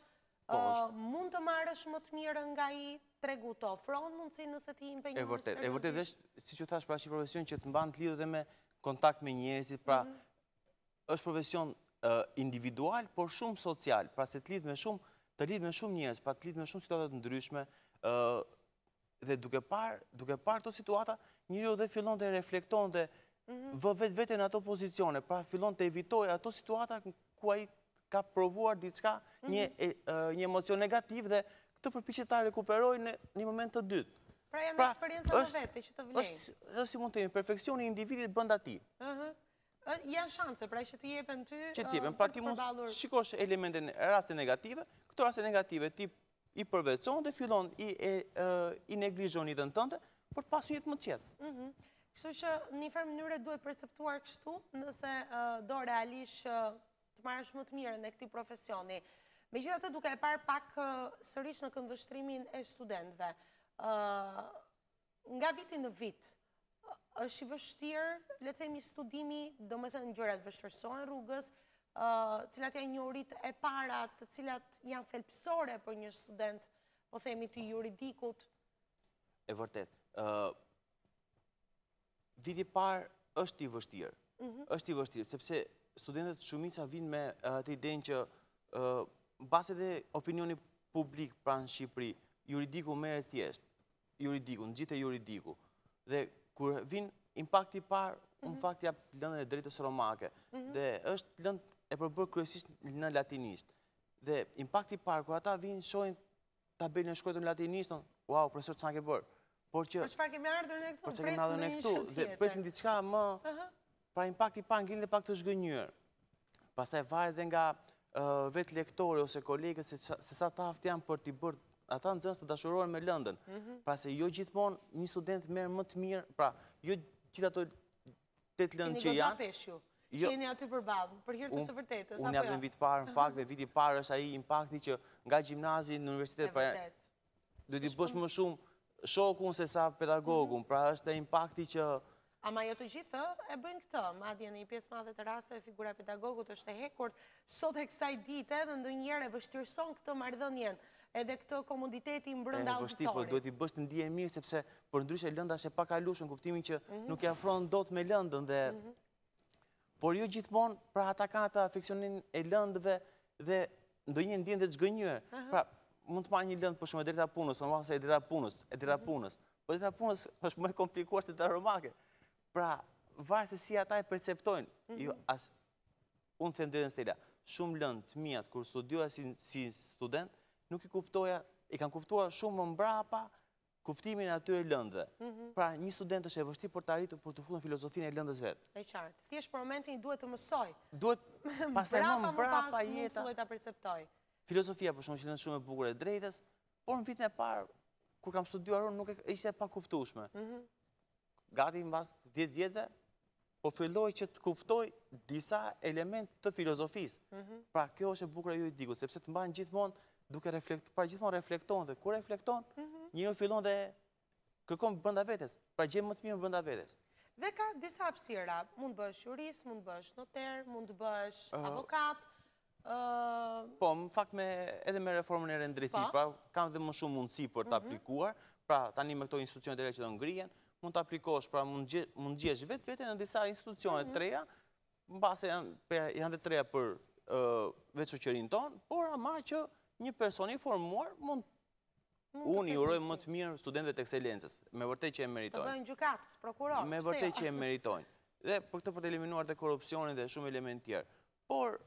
po, mund të marrësh më të mirën nga ai, tregu të ofron mundësi nëse ti impenjohesh. E vërtet, dhe siç ju thashë, pra, është një profesion që të mban të lidhur dhe me kontakt me njerëzit, pra, mhm. është profesion individual, por shumë social, pra, se të lidh me shumë, të lidh me shumë njerëz, pra, të lidh me shumë situata të ndryshme, Dhe duke parë, duke parë këto situata, njeriu dhe fillon dhe reflekton dhe mhm. vë vetveten në ato pozicione, pra fillon të evitojë ato situata ku ai ka provuar diçka mhm. një, një emocion negativ dhe këtë përpiqet ta rekuperojë në një moment të dytë. Pra janë pra, eksperienca më vete që të vlejnë. Është si mund të jemi, perfeksioni i individit brenda tij. Janë shanse, pra që të jepen ty... Që të jepen, pra ti mund shikosh elementin raste negative, këto raste negative ti i përveçon dhe fillon i e i neglizhon në jetën tënde, për të pasur jetë më të qetë. Mhm. Kështu që në një farë mënyre duhet perceptuar kështu, nëse do realisht që të marrësh më të mirën e këtij profesioni. Megjithatë duke e parë pak sërish në këndvështrimin e studentëve, Nga viti në vit, është i vështirë, le të themi, studimi, domethënë gjërat vështirësohen rrugës, cilat janë njohuritë e para, të cilat janë thelbësore për një student, po themi të juridikut. E vërtetë, viti i parë është i vështirë, mhm. është i vështirë, sepse studentët shumica vijnë me atë idenë që mbase dhe opinioni publik pra në Shqipëri, juridiku merret thjesht, juridikun, të gjithë juridikun. Dhe kur vijnë impakti i parë, unë në fakt jap lëndën e së drejtës romake. Mhm. Dhe është lëndë e përbërë kryesisht në latinisht. Dhe impakti i parë, kur ata vijnë, shohin tabelën e shkruar në latinisht, thonë, "Wow, profesor ç'na ke bërë." Por që Por çfarë kemi ardhur ne këtu? Presim një gjë tjetër. Dhe presim diçka më Pra impakti i parë ngelen dhe pak të zhgënjyer. Pastaj varet dhe nga vetë lektori ose kolegët se sa të aftë janë për t'i bërë ata nxënës të dashurohen me lëndën. Mhm. Pra, se jo gjithmonë një student merr më të mirën, pra jo gjithë ato lëndët që janë. Keni goxha peshë ju, jo. keni aty përballë, për hir të së vërtetës, apo jo? Unë jam në vit të parë, në fakt dhe viti i parë është ai impakti që nga gjimnazi në universitet, pra Duhet t'i bësh më shumë shokun se sa pedagogun, mhm. pra është ai impakti që... Ama jo të gjithë e bëjnë këtë, madje në një pjesë të madhe të rasteve figura e pedagogut është e hekurt, sot e kësaj dite dhe ndonjëherë e vështirëson këtë marrëdhënien edhe këtë komoditetin brenda auditorit. Vështi, po duhet t'i bësh të ndihen mirë, sepse përndryshe lënda është e pakalueshme, në kuptimin që mhm. nuk i afron dot me lëndën dhe mhm. Por jo gjithmonë, pra ata kanë atë afeksionin e lëndëve dhe ndonjëherë ndihen dhe të zhgënjyer. Pra, mund të marrë një lëndë për shembull e drejta e punës, në mëse e drejta e punës, e drejta e mhm. punës. Po e drejta e punës është më e komplikuar se e drejta romake. Pra, varet se si ata e perceptojnë, mhm. jo, as, unë them të drejtën Stela, shumë lëndë të miat, kur studioja si student, nuk i kuptoja, i kam kuptuar shumë më mbrapa, kuptimin e atyre lëndëve. Mhm. Pra, një student është e vështirë për të arritur për t'u futur në filozofinë e lëndës vetë. E qartë. Thjesht për momentin duhet të mësojë. Duhet pastaj më mbrapa jeta. Mund ta perceptojë. Filozofia për shembull është lëndë shumë e bukur e së drejtës, por në vitin e parë kur kam studiuar unë nuk, ishte e pakuptueshme. Mhm. gati mbas dhjetë vjetëve, po filloj që të kuptoj disa elemente të filozofisë. Mhm. Pra, kjo është e bukura e juridikut, sepse të mban gjithmonë duke reflektuar, pra gjithmonë reflekton dhe kur reflekton, mhm. njeriu fillon dhe kërkom bënda vetës, pra gjen më të mirën brenda vetes. Dhe ka disa hapësira, mund të bëhesh jurist, mund të bëhesh noter, mund të bëhesh avokat, Po, në fakt me edhe me reformën e re në drejtësi, po. pra ka dhe më shumë mundësi për të mhm. aplikuar, pra tani me këto institucione të reja që do ngrihen, mund të aplikosh, pra mund gjesh vetveten në disa institucione mhm. të reja, mbase janë dhe të reja për vetë shoqërinë tonë, por ama që një person i formuar mund Unë i uroj më të mirën studentëve të ekselencës, me vërtet që e meritojnë. Të bëhen gjukatës, prokurorë, Me vërtet jo? që e meritojnë. Dhe për këtë për të eliminuar dhe korrupsionin dhe shumë elemente të tjera. Por,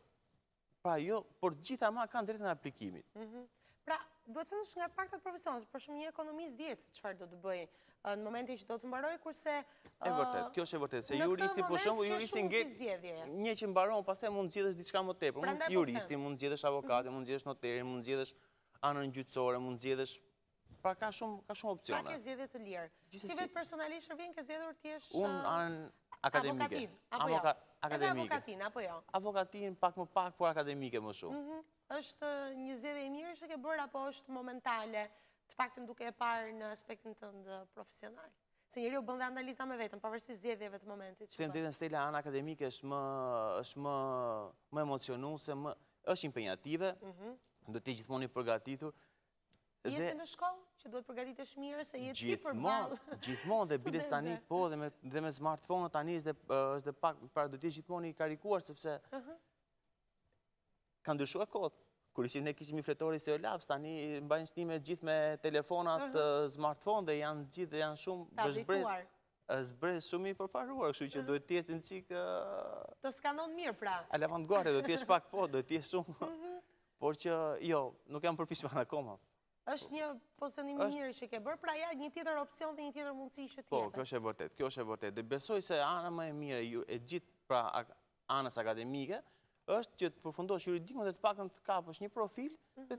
pra jo, por të gjithë ama kanë të drejtën e aplikimit. Mhm. Pra, duhet thënë është nga të paktat profesione se, për shembull një ekonomist dihet që çfarë do të bëjë në momentin që do të mbarojë, kurse... E vërtetë, kjo është e vërtetë, se juristi, për shembull, juristi nge... Një që mbaron, pastaj mund të zgjedhësh diçka më tepër, po juristi, mund të zgjedhësh avokatinë, mund të zgjedhësh noterinë, mund të zgjedhësh anën gjyqësore, mund të zgjedhësh Pra ka shumë ka shumë opsione. Pra ke zgjedhje të lirë. Ti vetë personalisht vijën ke zgjedhur të jesh Unë uh, anën akademike. Apo jo. Akademike. Avokatinë apo jo. Avokatinë pak më pak por akademike më shumë. Mhm. Është një zgjedhje e mirë që ke bërë apo është momentale? Të paktën duke e parë në aspektin tënd uh, profesional. Se njeriu bën dhe analiza me veten, pavarësisht zgjedhjeve të momentit. Se në tërësi ana akademike është më, është më, më emocionuese, më, është impenjative, mm -hmm. duhet të jesh gjithmonë i përgatitur, Je si në shkollë, që duhet përgatitesh mirë, se je ti përballë. Gjithmonë, dhe biles tani, po, dhe me smartphone, tani është dhe pak, pra duhet të jesh gjithmonë i karikuar, sepse kanë ndryshuar kohët. Kur ishim ne kishim një fletore, stilolaps, tani mbajnë shënime të gjithë me telefonat, smartphone, dhe janë të gjithë dhe janë shumë, është brez. Është brez shumë i përparuar, kështu që duhet të jesh një çik Të skanon mirë pra. A l'avant-garde duhet të jesh pak po, duhet të jesh shumë. Mhm. Por që jo, nuk jam përpiqur akoma. Është një pozicionim i mirë që ke bërë, pra ja një tjetër opsion dhe një tjetër mundësi që ti. Po, kjo është e vërtetë, kjo është e vërtetë. Dhe besoj se ana më e mirë e gjithë pra anës akademike është që të përfundosh juridikun dhe të paktën të kapësh një profil mhm. dhe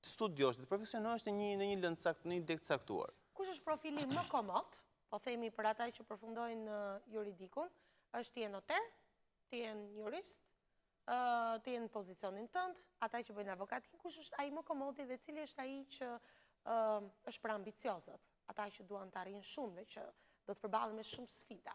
Të studiosh, të profesionohesh në një në një lëndë të caktuar, në një degë të caktuar. Kush është profili më komod, po themi për ata që përfundojnë juridikun, është të jenë noter, të jenë jurist, të jenë në pozicionin tënd, ata që bëjnë avokatin, kush është ai më komodi dhe cili është ai që është për ambiciozët, ata që duan të arrijnë shumë dhe që do të përballen me shumë sfida.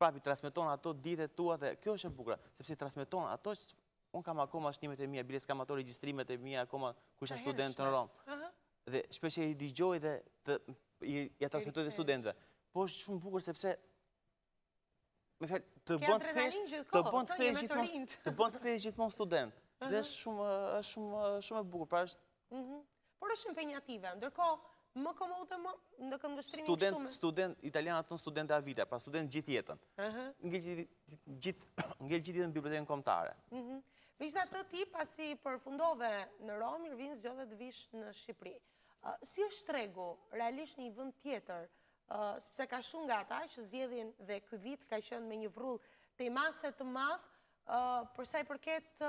prapë i transmeton ato ditët tua dhe kjo është e bukura, sepse i transmeton ato që unë kam akoma shënimet e mia, biles kam ato regjistrimet e mia akoma kur isha student në Romë. Dhe shpesh i dëgjoj dhe ia transmetoj dhe studentëve. Po është shumë bukur sepse me fjalë të bën të jesh, të bën të jesh gjithmonë, të bën të jesh gjithmonë student. Dhe është shumë është shumë shumë e bukur, pra është Mhm. Por është impenjative. Ndërkohë, më komode më në këndvështrimin kështu me... Student, student, italianët thonë studente a vita, pra student gjithë jetën. Ngel gjithë jetën në bibliotekën kombëtare. Mhm. Megjithatë ti, pasi përfundove në Romë, Irvin zgjodhe të vish në Shqipëri. Si është tregu, realisht në një vend tjetër, sepse ka shumë nga ata që zgjedhin dhe ky vit ka qenë me një vrull tej mase të madh, Për sa i përket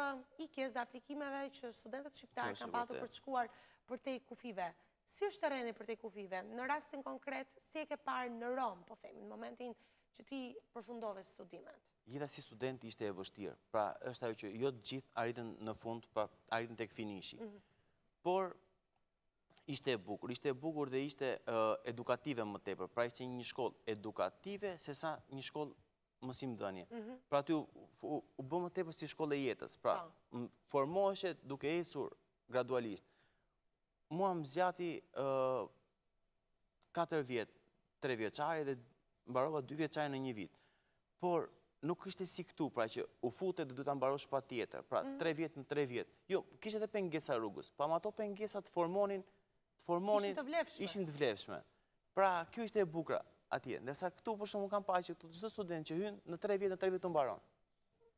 ikjes dhe aplikimeve që studentët shqiptarë kanë patur për të shkuar përtej kufijve, si është terreni përtej kufijve, në rastin konkret, si e ke parë në Romë, po themi, në momentin që ti përfundove studimet? Gjitha si student ishte e vështirë, pra është ajo që jo të gjithë arritnin në fund, pra arritnin tek finishi. Mhm. Por, ishte e bukur, ishte e bukur dhe ishte edukative më tepër, pra ishte një shkollë edukative, sesa një shkollë mësimdhënie. Mhm. Pra aty u bë më tepër si shkollë e jetës. Pra, po. formoheshe duke ecur gradualisht. Mua më zgjati 4 vjet, 3 vjeçari dhe mbarova 2 vjeçarin në një vit. Por, nuk ishte si këtu, pra që u fute dhe duhet ta mbarosh patjetër. Pra, 3 mhm. vjet në 3 vjet. Jo, kishte dhe pengesa rrugës. Po, ama ato pengesa të formonin të formonin, ishin të vlefshme. Pra, kjo ishte e bukura atje. Ndërsa këtu, për shembull, kam pa që këtu çdo student që hyn, në tre vjet, në tre vjet të mbaron.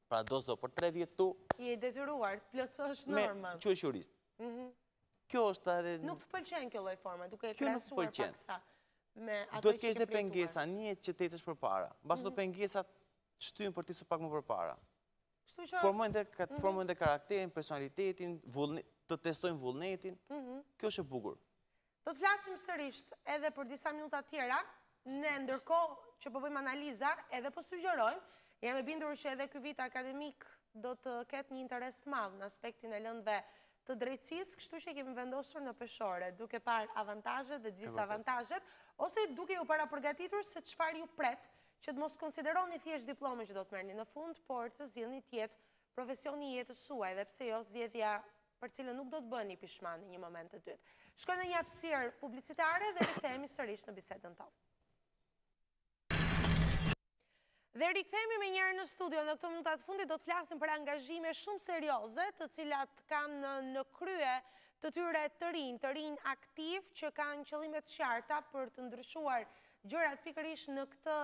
Pra, do s'do, për tre vjet ti... Je i detyruar, të plotësosh normën. Me qenë jurist. Mhm. Kjo është edhe... Nuk të pëlqen kjo lloj forme, duke e krahasuar paksa. Do të kesh dhe pengesa, në mënyrë që të ecësh përpara. Mbase ato mhm. pengesa të shtyjnë për t'i ecur pak më përpara. formojnë dhe mhm. karakterin, personalitetin, të testojnë vullnetin, mhm. kjo është e bukur. Do të flasim sërisht edhe për disa minuta të tjera, ne ndërkohë që po bëjmë analiza edhe po sugjerojmë, jam e bindur që edhe ky vit akademik do të ketë një interes të madh në aspektin e lëndëve të drejtësisë, kështu që e kemi vendosur në peshore, duke parë avantazhet dhe disavantazhet, ose duke ju parapërgatitur se çfarë ju pret Që të mos konsideroni thjesht diplomën që do të merrni në fund, por të zgjidhni të jetë profesioni i jetës suaj dhe pse jo zgjedhja për cilën nuk do të bëheni pishman në një moment të dytë. Shkojmë në një hapësirë publicitare dhe rikthehemi sërish në bisedën tonë. Dhe rikthehemi menjëherë në studio, në këto minutat e fundit do të flasim për angazhime shumë serioze të cilat kanë në krye të tyre të rinj, të rinj aktivë që kanë qëllime të qarta për të ndryshuar gjërat pikërisht në këtë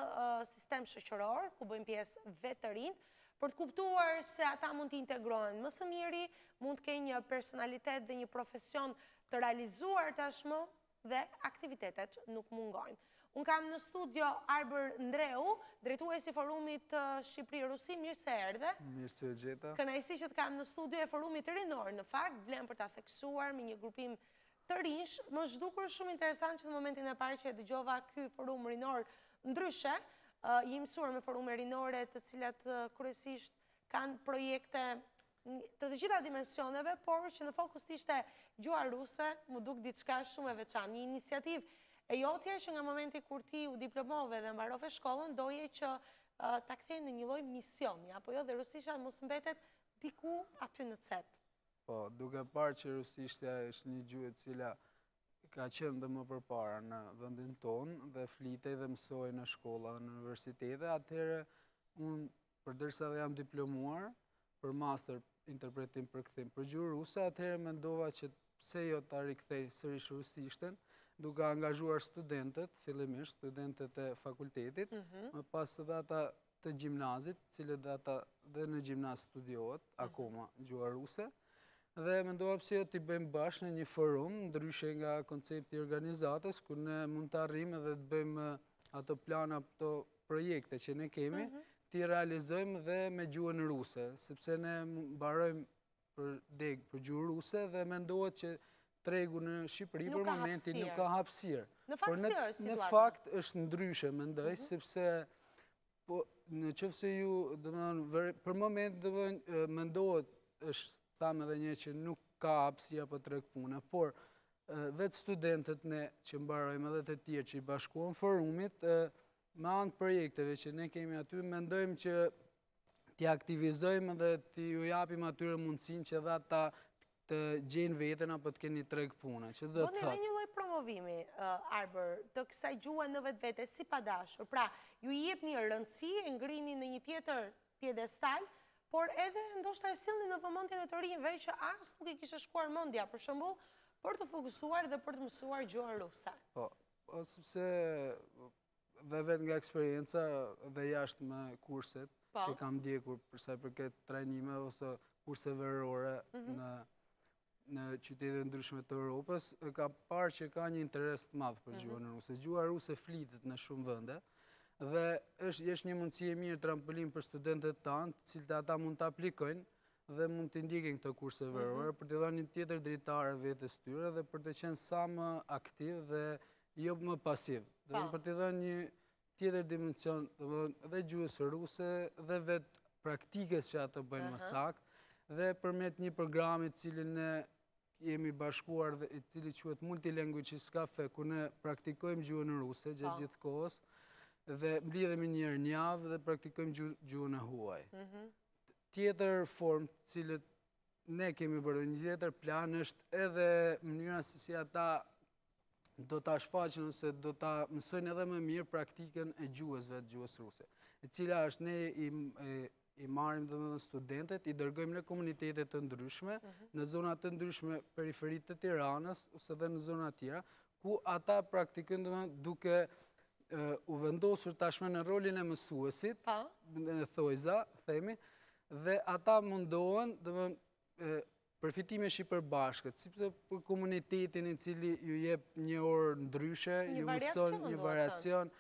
sistem shoqëror, ku bëjnë pjesë vetë të rinjtë, për të kuptuar se ata mund të integrohen më së miri, mund të kenë një personalitet dhe një profesion të realizuar tashmë dhe aktivitetet nuk mungojnë. Unë kam në studio Arbër Ndreu, drejtuesi i forumit Shqipëri-Rusi, mirë se erdhe. Mirë se ju gjeta. Kënaqësi që të kam në studio e forumit rinor, në fakt, vlen për ta theksuar me një grupim të rinjsh, më është dukur shumë interesant që në momentin e parë që e dëgjova ky forum rinor, ndryshe, jemi mësuar me forume rinore të cilat kryesisht kanë projekte të të gjitha dimensioneve, por që në fokus të ishte gjuha ruse, m'u duk diçka shumë e veçantë. Një iniciativë e jotja që nga momenti kur ti u diplomove dhe mbarove shkollën, doje që ta ktheje në një lloj misioni, apo jo dhe rusishtja mos mbetej diku aty në cep. Po, duke parë që rusishtja është një gjuhë e cila ka qenë dhe më përpara në vendin tonë dhe flitej dhe mësohej në shkolla dhe në universitete, atëherë unë përderisa dhe jam diplomuar për master interpretim përkthim për gjuhë ruse, atëherë mendova që pse jo ta rikthej sërish rusishten, duke angazhuar studentët, fillimisht studentët e fakultetit, mhm. më pas dhe ata të gjimnazit, të cilët dhe ata dhe në gjimnaz studiohet, mhm. akoma, gjuha ruse, dhe mendova pse jo t'i bëjmë bashkë në një forum, ndryshe nga koncepti i organizatës, ku ne mund të arrijmë dhe të bëjmë ato plane apo ato projekte që ne kemi, mhm. t'i realizojmë dhe me gjuhën ruse, sepse ne mbarojmë për degë për gjuhë ruse dhe mendohet që tregu në Shqipëri për momentin nuk ka hapsirë. Në fakt si është situata? Në fakt është ndryshe, mendoj, mhm. sepse po, në qoftë se ju, për momentin, mendohet, është ta themi edhe një që nuk ka hapësirë apo treg pune, por vetë studentët ne që mbarojmë dhe të tjerë që i bashkohen forumit, me anë të projekteve që ne kemi aty, mendojmë që t'i aktivizojmë dhe t'u japim atyre mundësinë që dhe ata të gjejnë veten apo të kenë një treg pune. Që do të thotë... Bëni një lloj promovimi, uh, Arbër, të kësaj gjuhe në vetvete, si padashur. Pra, i jepni një rëndësi, e ngrini në një tjetër pjedestal, por edhe ndoshta e sillni në vëmendjen e të rinjve që as nuk u kishte shkuar mendja, për shembull, për t'u fokusuar dhe për të mësuar gjuhën ruse. Po, Sepse dhe vetë nga eksperienca dhe jashtë me kurset po. që kam ndjekur përsa i përket trajnime ose kurse verore mhm. në në qytete të ndryshme të Europës, kam parë që ka një interes të madhë për mhm. gjuhën ruse. Gjuha ruse flitet në shumë vende, dhe është një mundësi e mirë trampolin për studentët tanë, të cilët ata mund të aplikojnë, dhe mund të ndjekin këto kurse mhm. verore, për të dhënë një tjetër dritare vetes së tyre dhe për të qenë sa më aktiv dhe jo më pasiv. Dhe po. për të dhënë një tjetër dimension dhe gjuhës ruse dhe vetë praktikës që ata bëjnë më saktë dhe përmes një programi të cilin ne jemi bashkuar dhe i cili quhet multilanguages cafe, ku ne praktikojmë gjuhën ruse gjithë po. gjithë kohës dhe mblidhemi një herë në javë dhe praktikojmë gjuhën e huaj. Mhm. tjetër formë, të cilët ne kemi bërë një tjetër plan, është edhe mënyra se si ata do ta shfaqin ose do ta mësojnë edhe më mirë praktikën e gjuhës vetë gjuhës ruse. E cila është ne i marrim domethënë studentët, i dërgojmë në komunitete të ndryshme, mhm. në zona të ndryshme periferi të Tiranës, ose dhe në zona të tjera, ku ata praktikojnë duke u vendosur tashmë në rolin e mësuesit, në thonjëza, themi, dhe ata mundohen, domethënë përfitimi është i përbashkët, si për komunitetin i cili ju jep një orë ndryshe, ju mëson një variacion,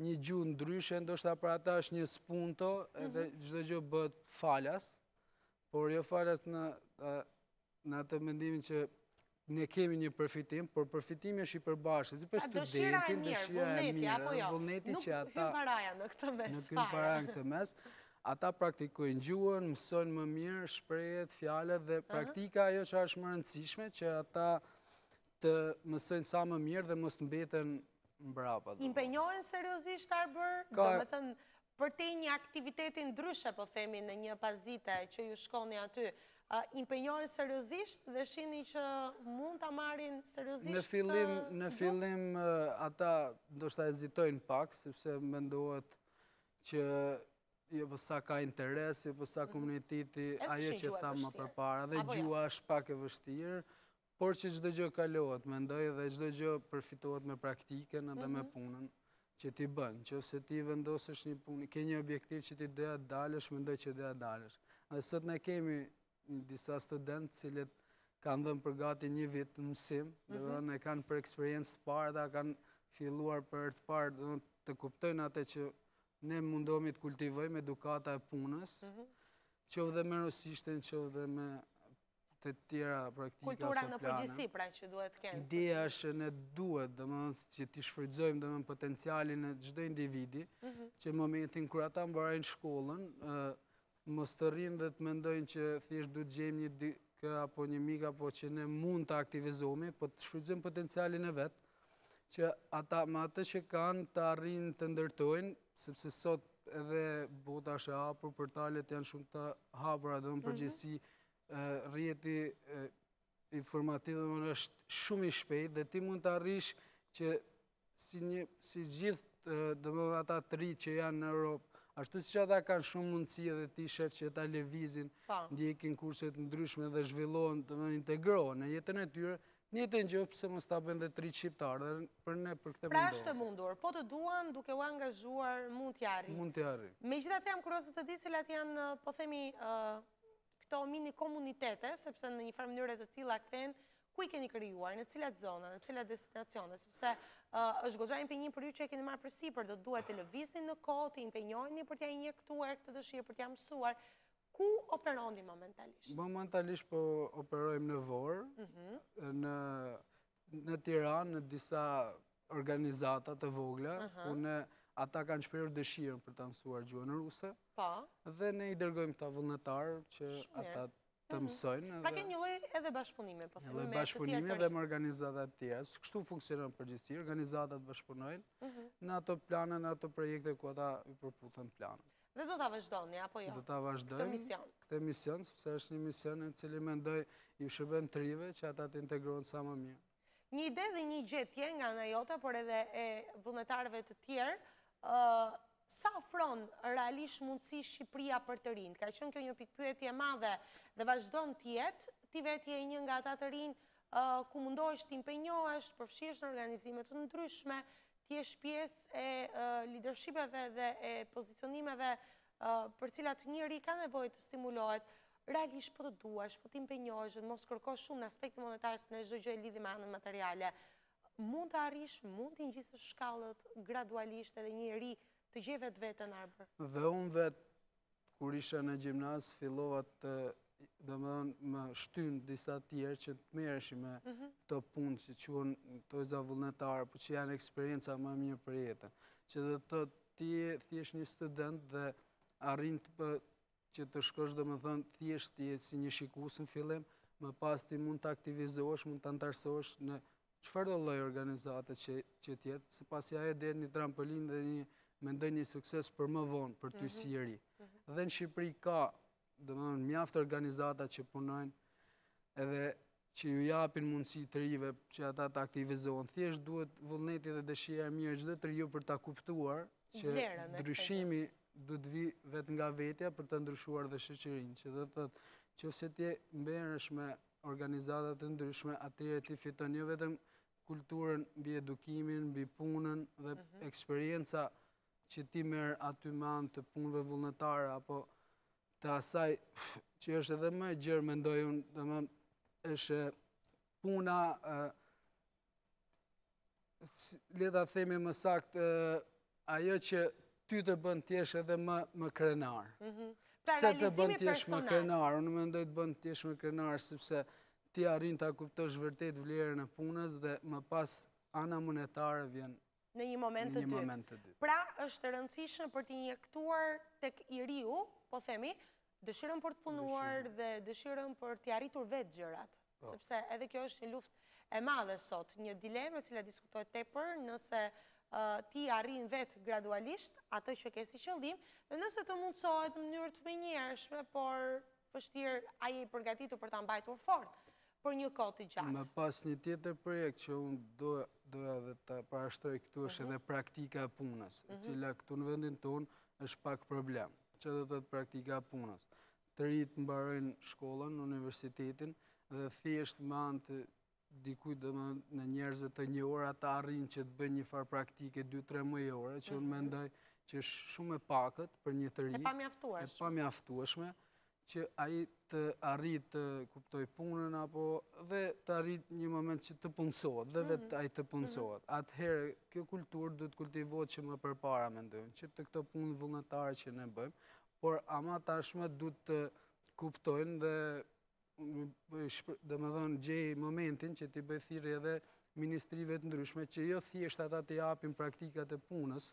një gjuhë ndryshe, ndoshta për ata është një spunto, edhe çdo gjë bëhet falas, Por jo falas në atë mendimin që ne kemi një përfitim, por përfitimi është i përbashkët, si për studentin, dëshira e mirë, apo jo, vullneti që ata... Nuk hyn paraja në këtë mes, Nuk hyn paraja në këtë mes, ata praktikojnë gjuhën, mësojnë më mirë, shprehjet, fjalët, dhe praktika ajo që është më rëndësishme, që ata Të mësojnë sa më mirë dhe mos të mbeten mbrapa. Impenjohen seriozisht Arbër, domethënë, përtej një aktiviteti ndryshe, po themi, në një pasdite që ju shkoni aty, impenjohen seriozisht dhe shihni që mund ta marrin seriozisht? Në fillim, në fillim, ata ndoshta hezitojnë pak, sepse mendohet që jo po s'ka interes, jo po sa mhm. komuniteti, ajo që thamë më përpara, dhe gjuha është pak e vështirë, Por që çdo gjë kalohet, mendoj dhe çdo gjë përfitohet me praktikën edhe me mhm. punën që ti bën. Qoftë se ti vendos një punë, ke një objektiv që ti do ia dalësh, mendoj që do ia dalësh. Dhe sot ne kemi disa studentë të cilët kanë dhënë për gati një vit mësim, dhe mhm. dhe e kanë për eksperiencë të parë, dhe kanë filluar për ta parë, dhe të kuptojnë atë që ne mundohemi të kultivojmë edukatën e punës, mhm. që dhe me rusishten, që dhe me të tjera praktika sociale. Kultura në përgjithësi, pra, që duhet të kenë. Ideja është që ne duhet, domethënë, që të shfrytëzojmë domethënë potencialin e çdo individi, mhm. që në momentin kur ata mbarajnë shkollën, mos të rrinë dhe të mendojnë që thjesht do të gjejmë një dikë apo një mik, apo që ne mund të aktivizohemi, po të shfrytëzojnë potencialin e vet, që ata me atë që kanë të arrijnë të ndërtojnë, sepse sot edhe bota është e hapur, portalet janë shumë të hapura dhe në mhm. përgjithësi, rrjeti informativ është shumë i shpejt dhe ti mund të arrish që si gjithë domethënë ata të rinj që janë në Europë, ashtu si që ata kanë shumë mundësi dhe ti sheh që ata lëvizin, po. ndjekin kurse të ndryshme dhe zhvillohen dhe integrohen në jetën e tyre, të njëjtën gjë pse mos ta bëjnë dhe të rinjtë shqiptarë dhe për ne për këtë mundur. Pra është të mundur, po të duan duke u angazhuar mund t'ia arrijnë. Mund t'ia arrijnë. Megjithatë jam kurioze të di cilat janë, po themi, këto mini komunitete, sepse në një farë mënyre të tilla kthehen, ku i keni krijuar, në cilat zona, në cilat destinacione, sepse është goxha impenjim për ju që e keni marrë përsipër, do të duhet të lëvizni në kohë, të impenjoheni për t'ia injektuar këtë dëshirë, për t'ia mësuar, ku operoni momentalisht? Momentalisht po operojmë në Vorë, mhm. në Në Tiranë, në disa organizata të vogla, ku ata kanë shprehur dëshirën për ta mësuar gjuhën ruse. Po. Dhe ne i dërgojmë këta vullnetarë që ata ta mhm. mësojnë. Pra ke një lloj edhe bashkëpunimi, po themi me bashkëpunimi dhe me organizata të tjera. Kështu funksionon përgjithësi, organizatat bashkëpunojnë mhm. në ato plane, në ato projekte ku atyre i përputhen planet. Dhe do ta vazhdoni apo jo? Do ta vazhdojmë. Këtë mision. Këtë mision, sepse është një mision i cili mendoj u shërben të rinjve që ata të integrohen sa më mirë. Një ide dhe një gjetje nga ana jota, por edhe e vullnetarëve të tjerë, sa ofron realisht mundësi Shqipëria për të rinjtë? Ka qenë kjo një pikëpyetje e madhe dhe vazhdon të jetë, ti vetë je një nga ata të rinj ku mundohesh të impenjohesh, përfshihesh në organizime të ndryshme, Të jesh pjesë e lidershipeve dhe e pozicionimeve për të cilat një i ri ka nevojë të stimulohet, realisht po të duash, po t'impenjohesh dhe mos të kërkosh shumë në aspektin monetar se ne çdo gjë e lidhim me anën materiale. Mund të arrish, mund t'i ngjisësh shkallët gradualisht edhe një i ri të gjejë vetveten, Arbër. Dhe unë vetë Kur isha në gjimnaz, fillova të, domethënë, më shtynë disa të tjerë që të merresha me mhm. këto punë që quhen të ojza vullnetare, po që janë eksperienca më e mirë për jetën. Që dhe të jetë thjesht një student dhe arrin që të shkosh domethënë thjesht ti si një shikues në fillim, më pas ti mund të aktivizohesh, mund të anëtarësohesh në Çfarëdo lloj organizate që që të jetë, s'i pason a edhe një trampolinë dhe një mendoj një sukses për më vonë, për ty mhm. si i ri. Mhm. Dhe në Shqipëri ka, domethënë, mjaftë organizata që punojnë, edhe që ju japin mundësi të rinjve që ata të aktivizohen. Thjesht duhet vullneti dhe dëshira e mirë çdo të riu për të kuptuar që ndryshimi duhet të vijë vetë nga vetja për të ndryshuar dhe shoqërinë, që do të thotë që nëse ti merresh me organizata të ndryshme, atëherë ti fiton jo vetëm kulturën mbi edukimin, mbi punën dhe mhm. eksperienca që ti merr aty me anë të punëve vullnetare, apo të asaj që është edhe më e gjërë, mendoj unë, domethënë është puna le ta themi më saktë, ajo që ty të bën të jesh edhe më krenar. Mhm. Pra Pse të bën të jesh më krenar, unë mendoj të bën të jesh më krenar, sepse ti arrin ta kuptosh vërtet vlerën e punës dhe më pas ana monetare vjen Në një moment të dytë. Pra është e rëndësishme për t'i injektuar tek i riu, po themi, dëshirën për të punuar dhe dëshirën për t'i arritur vetë gjërat. Po. Sepse edhe kjo është një luft e madhe sot, një dilemë e cila diskutohet tepër nëse ti arrin vetë gradualisht atë që ke si qëllim, dhe nëse të mundësohet në mënyrë të menjëhershme, por vështirë a je i përgatitur për ta mbajtur fort për një kohë të gjatë. Më pas një tjetër projekt që unë doja dhe ta parashtroj këtu është mhm. edhe praktika e punës, e mhm. cila këtu në vendin tonë është pak problem, çfarë do të thotë praktika e punës. Të rinjtë mbarojnë shkollën, universitetin, dhe thjesht me anë të dikujt domethënë njerëzve të njohur ata arrin që të bëjnë një farë praktike 2-3 mujore, që unë mhm. mendoj që është shumë e paktë për një të ri. E pamjaftueshme. E pamjaftueshme, që ai të arrijë të kuptojë punën, apo dhe të arrijë një moment që të punësohet, dhe vetë mhm. ai të punësohet. Mhm. Atëherë, kjo kulturë duhet kultivohet që më përpara, mendoj, që te këto punë vullnetare që ne bëjmë, por ama tashmë duhet të kuptojnë dhe domethënë gjej momentin që t'i bëj thirrje edhe ministrive të ndryshme, që jo thjesht ata të japin praktikat e punës,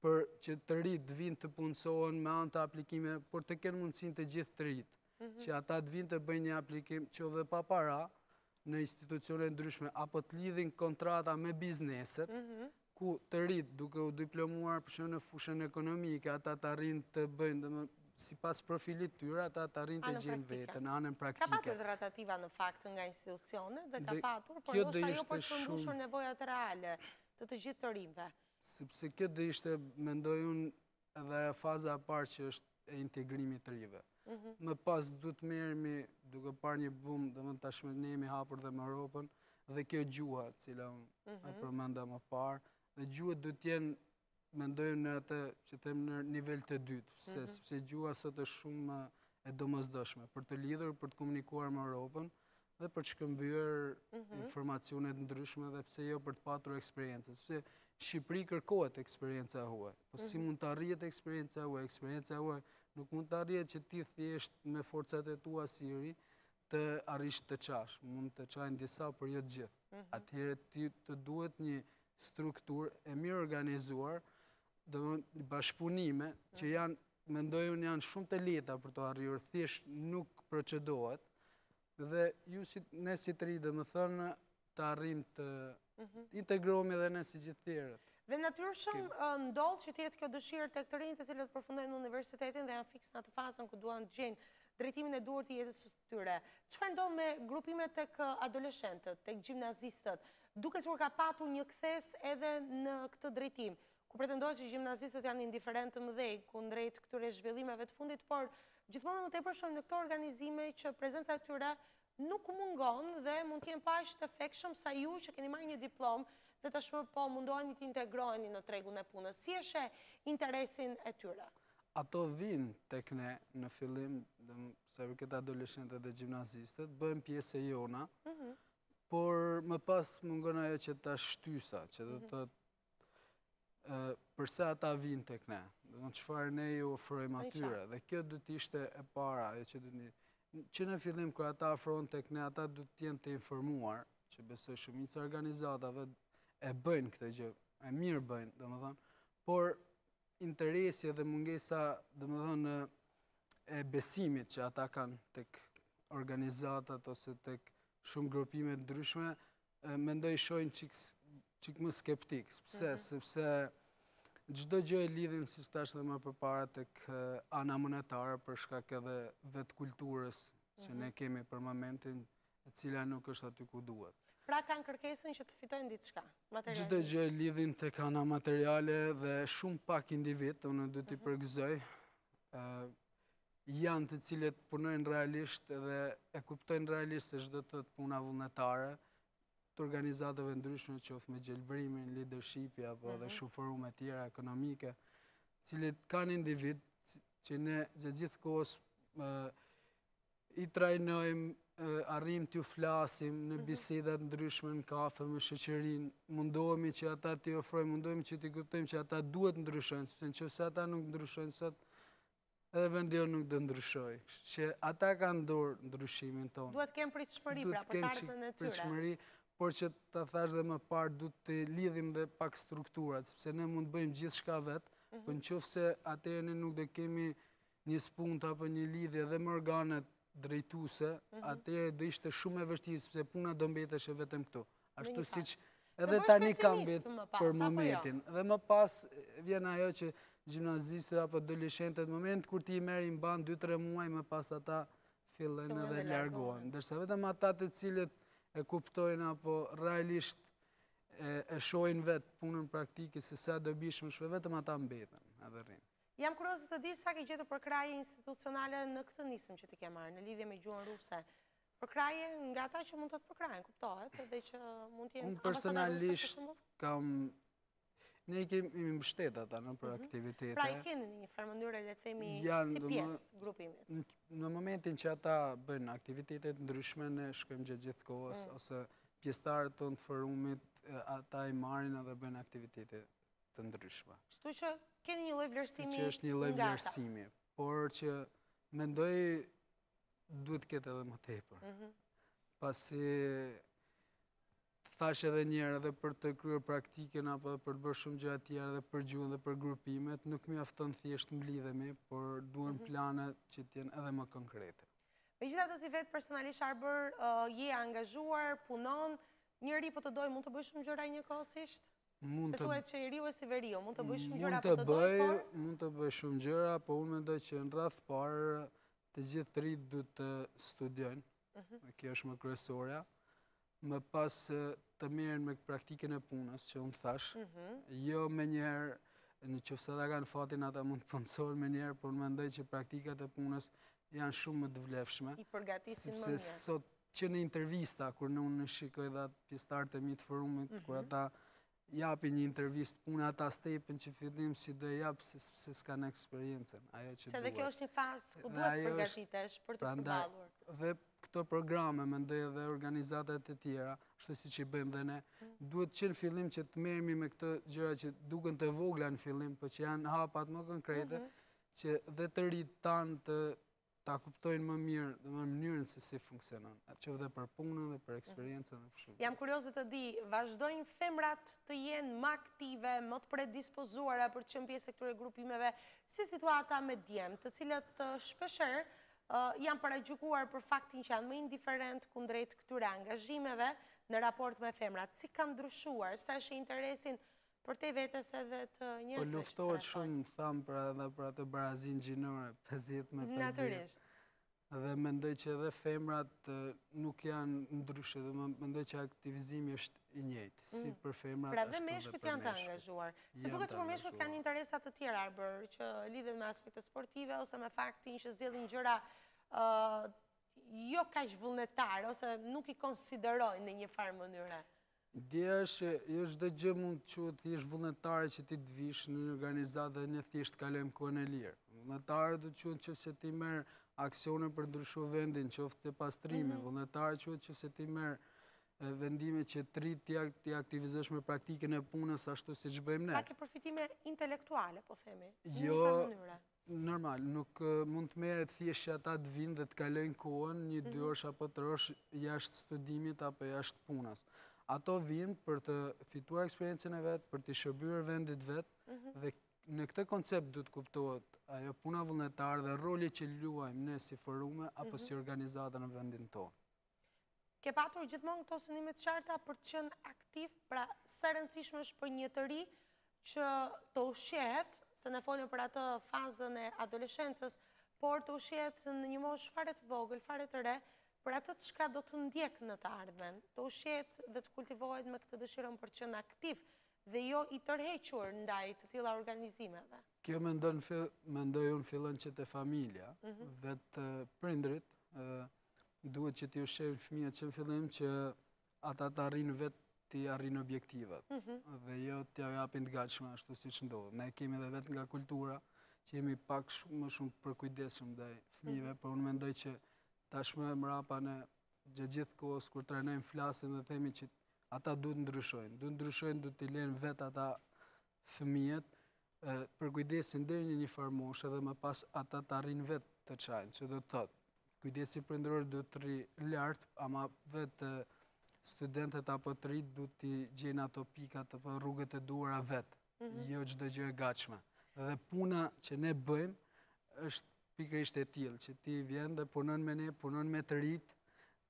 por që të rinjtë të vijnë të punësohen me anë të aplikime, por të kenë mundësinë të gjithë të rinjtë, mhm. që ata të vijnë të bëjnë një aplikim qoftë dhe pa para në institucione të ndryshme, apo të lidhin kontrata me bizneset, mhm. ku të rinjtë duke u diplomuar për shembull në fushën ekonomike, ata të arrijnë të bëjnë, domethënë sipas profilit të tyre, ata të arrijnë të gjejnë veten në anën praktike. Ka patur tratativa në fakt nga institucionet dhe ka patur, por ndoshta jo për të përmbushur nevojat reale të të gjithë të rinjve. Sepse kjo do ishte, mendoj unë, dhe faza e parë që është e integrimit të të rinjve. Mhm. Më pas duhet të merremi duke parë një bum dhe tashmë ne jemi hapur dhe me Europën dhe kjo gjuha të cilën e mhm. përmenda më parë dhe gjuhët duhet të jenë mendoj në atë që të themi në nivel të dytë mhm. sepse gjuha sot është shumë e domozdoshme për të lidhur, për të komunikuar me Europën dhe për të shkëmbyer mhm. informacione të ndryshme dhe pse jo për të patur eksperiencën. Sepse në Shqipëri kërkohet eksperienca e huaj. Po si mhm. mund të arrihet eksperienca e huaj? Eksperienca e huaj nuk mund të arrihet që ti thjesht me forcat e tua si i ri të arrish të çash. Mund të çajnë disa, por jo të gjithë. Mhm. Atëherë të duhet një strukturë e mirorganizuar, dhe bashkëpunime që janë Mendoj unë janë shumë të lehta për t'u arritur, thjesht nuk procedohet. Dhe ne si të rinj, domethënë të arrijmë të mhm. integrohemi edhe ne si gjithë tjerët. Dhe natyrshëm ndodh që të jetë kjo dëshirë tek të rinjtë të cilët përfundojnë universitetin dhe janë fiks në atë fazën ku duan të gjejnë drejtimin e duhur të jetës së tyre. Çfarë ndodh me grupimet tek adoleshentët, tek gjimnazistët? Duket sikur ka patur një kthesë edhe në këtë drejtim. ku pretendohet që gjimnazistët janë indiferentë të mëdhenj kundrejt këtyre zhvillimeve të fundit, por gjithmonë e më tepër shohim në këto organizime që prezenca e tyre nuk mungon dhe mund të jenë po aq të efektshëm sa ju që keni marrë një diplomë dhe tashmë po mundoheni të integroheni në tregun e punës. Si e sheh interesin e tyre? Ato vijnë tek ne në fillim, sa u përket adoleshentëve dhe gjimnazistëve, bëhen pjesë e jona, mhm. por më pas mungon ajo që thashë shtysa, që do të mhm. thotë përse ata vijnë tek ne, dhe çfarë ne u ofrojmë atyre, dhe kjo duhet të ishte e para, që duhet, që në fillim kur ata afrohen tek ne, ata duhet të jenë të informuar, që besoj shumica e organizatave e bëjnë këtë gjë, e mirë bëjnë, domethënë, por interesi edhe mungesa, domethënë, e besimit që ata kanë tek organizatat ose tek shumë grupime të ndryshme, mendoj shohin çikë më skeptikë. Pse? Mhm. Sepse çdo gjë e lidhin, siç thashë dhe më përpara, tek ana monetare, për shkak edhe vetë kulturës që mhm. ne kemi për momentin, e cila nuk është aty ku duhet. Pra kanë kërkesën që të fitojnë diçka? Çdo gjë e lidhin tek ana materiale dhe shumë pak individë, unë dua t'i mhm. përgëzoj, janë të cilët punojnë realisht dhe e kuptojnë realisht se ç'do të thotë puna vullnetare të organizatave të ndryshme qoftë me gjelbërimin, leadershipi, apo dhe mhm. shumë forume të tjera ekonomike, të cilat kanë individë që ne gjithë kohës i trajnojmë, arrijmë t'u flasim në mhm. bisedat ndryshme në kafe me shoqërinë, mundohemi që ata t'i afrojmë, mundohemi që t'i kuptojmë që ata duhet të ndryshojnë, sepse në qoftë se ata nuk ndryshojnë sot, edhe vendi jonë nuk do ndryshojë, që ata kanë në dorë ndryshimin tonë. Duhet të kemi pritshmëri, pra, për të ardhmen e tyre, por që të thashë dhe më parë, duhet të lidhim dhe pak strukturat, sepse ne mund të bëjmë gjithçka vetë, mhm. por po në qoftë se atëherë ne nuk do kemi një spunt apo një lidhje dhe me organet drejtuse, mhm. atëherë do ishte shumë e vështirë, sepse puna do mbeteshte vetëm këtu. Ashtu siç edhe tani ka mbetë për jo? momentin. Dhe më pas vjen ajo që gjimnazistët apo adoleshentët, në moment kur ti i merr i mban 2-3 muaj, më pas ata fillojnë edhe largohen. Ndërsa vetëm ata të cilët e kuptojnë apo realisht e shohin vetë punën praktike, se sa e dobishme është, vetëm ata mbeten edhe rrinë. Jam kurioze të di sa ke gjetur përkrahje institucionale në këtë nismë që ti ke marrë, në lidhje me gjuhën ruse. Përkrahje nga ata që mund të të përkrahin, kuptohet, dhe që mund të jenë Unë personalisht kam... Ne i kemi mbështet ata nëpër mhm. aktivitete. Pra i keni në një farë mënyre, le të themi, si pjesë të grupimit. Në momentin që ata bëjnë aktivitete të ndryshme, ne shkojmë gjithë gjithë kohës, mm. ose pjesëtarët tanë të forumit, ata i marrin edhe bëjnë aktivitetet. të ndryshme. Kështu që keni një lloj vlerësimi nga ta. Kështu që është një lloj vlerësimi, por që mendoj duhet të ketë edhe më tepër. Mhm. Pasi të thashë edhe njëherë edhe për të kryer praktikën, apo për të bërë shumë gjëra tjera edhe për gjuhën dhe për grupimet, nuk mjafton thjesht të mblidhemi, por duhen mhm. plane që të jenë edhe më konkrete. Megjithatë ti vetë personalisht Arbër, je angazhuar, punon, njeriu po të dojë mund të bëjë shumë gjëra njëkohësisht? Se thuhet që i riu e si veriu, mund të bëjë shumë gjëra po të dojë, por... Mund të bëjë shumë gjëra, por unë mendoj që në radhë të parë të gjithë të rinjtë duhet të studiojnë, mhm. kjo është më kryesorja, më pas të merren me praktikën e punës, që unë të thashë, mhm. jo menjëherë, në qoftë se e kanë fatin ata mund të punësohen menjëherë, por unë mendoj që praktikat e punës janë shumë më të vlefshme. I përgatisin më mirë. Sepse sot që në intervista, kur unë shikoj dhe ata pjesëtarët e mi të forumit, mhm. kur ata japin një intervistë pune, ata stepen që në fillim si do japin, se s'kanë eksperiencën, ajo që duhet. Se dhe kjo është një fazë ku duhet të përgatitesh për të përballur. Dhe këto programe, mendoj dhe organizatat e tjera, ashtu siç i bëjmë dhe ne, mhm. duhet që në fillim që të merremi me këto gjëra që duken të vogla në fillim, por po që janë hapat më konkrete, mhm. që dhe të rinjtë tanë të ta kuptojnë më mirë, edhe mënyrën se si funksionon, qoftë edhe për punën dhe për mhm. eksperiencën dhe për shumë. Jam kurioze të di, vazhdojnë femrat të jenë më aktive, më të predispozuara për të qenë pjesë e këtyre grupimeve, si situata me djemtë, të cilët shpeshherë janë paragjykuar për faktin që janë më indiferentë kundrejt këtyre angazhimeve në raport me femrat, si kanë ndryshuar, sa është interesi Për të vetes edhe të njësve që të luftohet shumë, thamë pra edhe për atë barazinë gjinore, 50 me 50. Naturisht. Dhe mendoj që edhe femrat nuk janë ndryshe, dhe mendoj që aktivizimi është i njëjtë, si mm. për femrat pra, ashtu dhe për meshkujt. Pra dhe meshkujt janë të angazhuar. Se duket sikur meshkujt kanë interesa të tjera, Arbër, që lidhen me aspektet sportive, ose me faktin që zgjedhin gjëra jo kaq vullnetare, ose nuk i konsiderojnë në një farë mënyre. Ideja është jo çdo gjë mund të quhet thjesht vullnetare që ti të vish në një organizatë dhe ne thjesht të kalojmë kohën e lirë. Vullnetare do të quhet qoftë se ti merr aksione për të ndryshu vendin, qoftë pastrime, mhm. vullnetare quhet qoftë se ti merr vendime që të rinjtë t'i aktivizosh me praktikën e punës ashtu siç bëjmë ne. Pra ke përfitime intelektuale, po themi, jo, Normal, nuk mund të merret thjesht që ata të vijnë dhe të kalojnë kohën, një dy, mhm, orë apo tre orë jashtë studimit apo jashtë punës. Ato vijnë për të fituar eksperiencën e vet, për t'i shërbyer vendit të vet, mhm. dhe në këtë koncept duhet të kuptohet ajo puna vullnetare dhe roli që luajmë ne si forume apo mhm. si organizata në vendin tonë. Ke patur gjithmonë këto synime të qarta për të qenë aktiv, pra sa e rëndësishme është për një të ri që të ushqehet, se ne folëm për atë fazën e adoleshencës, por të ushqehet në një moshë fare të vogël, fare të re, për atë çka do të ndjekë në të ardhmen, të ushqehet dhe të kultivohet me këtë dëshirën për të qenë aktiv dhe jo i tërhequr ndaj të tilla organizimeve. Kjo mendoj unë fillon që te familja, mhm. te prindërit, Duhet që t'i ushqejnë fëmijët që në fillim që ata të arrijnë vetë t'i arrijnë objektivat mhm. dhe jo t'ja japin të gatshme ashtu siç ndodh. Ne kemi dhe vetë nga kultura që jemi pak shumë më shumë përkujdesemi ndaj fëmijëve, mhm. por unë mendoj që tashmë e mrapa në gjë gjithë kohës kur trajnojmë flasim dhe themi që ata duhet ndryshojnë, duhet ndryshojnë, duhet t'i lënë vetë ata fëmijët të përkujdesen deri në një farë moshe dhe më pas ata të arrijnë vetë të çajnë, që do të thotë, kujdesi prindëror duhet të rrijë lart, ama vetë studentët apo të rinjtë duhet t'i gjejnë ato pikat apo rrugët e duhura vetë, mhm. jo çdo gjë e gatshme. Dhe puna që ne bëjmë, është pikërisht e tillë, që ti vjen dhe punon me ne, punon me të rinjtë,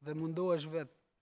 dhe mundohesh vetë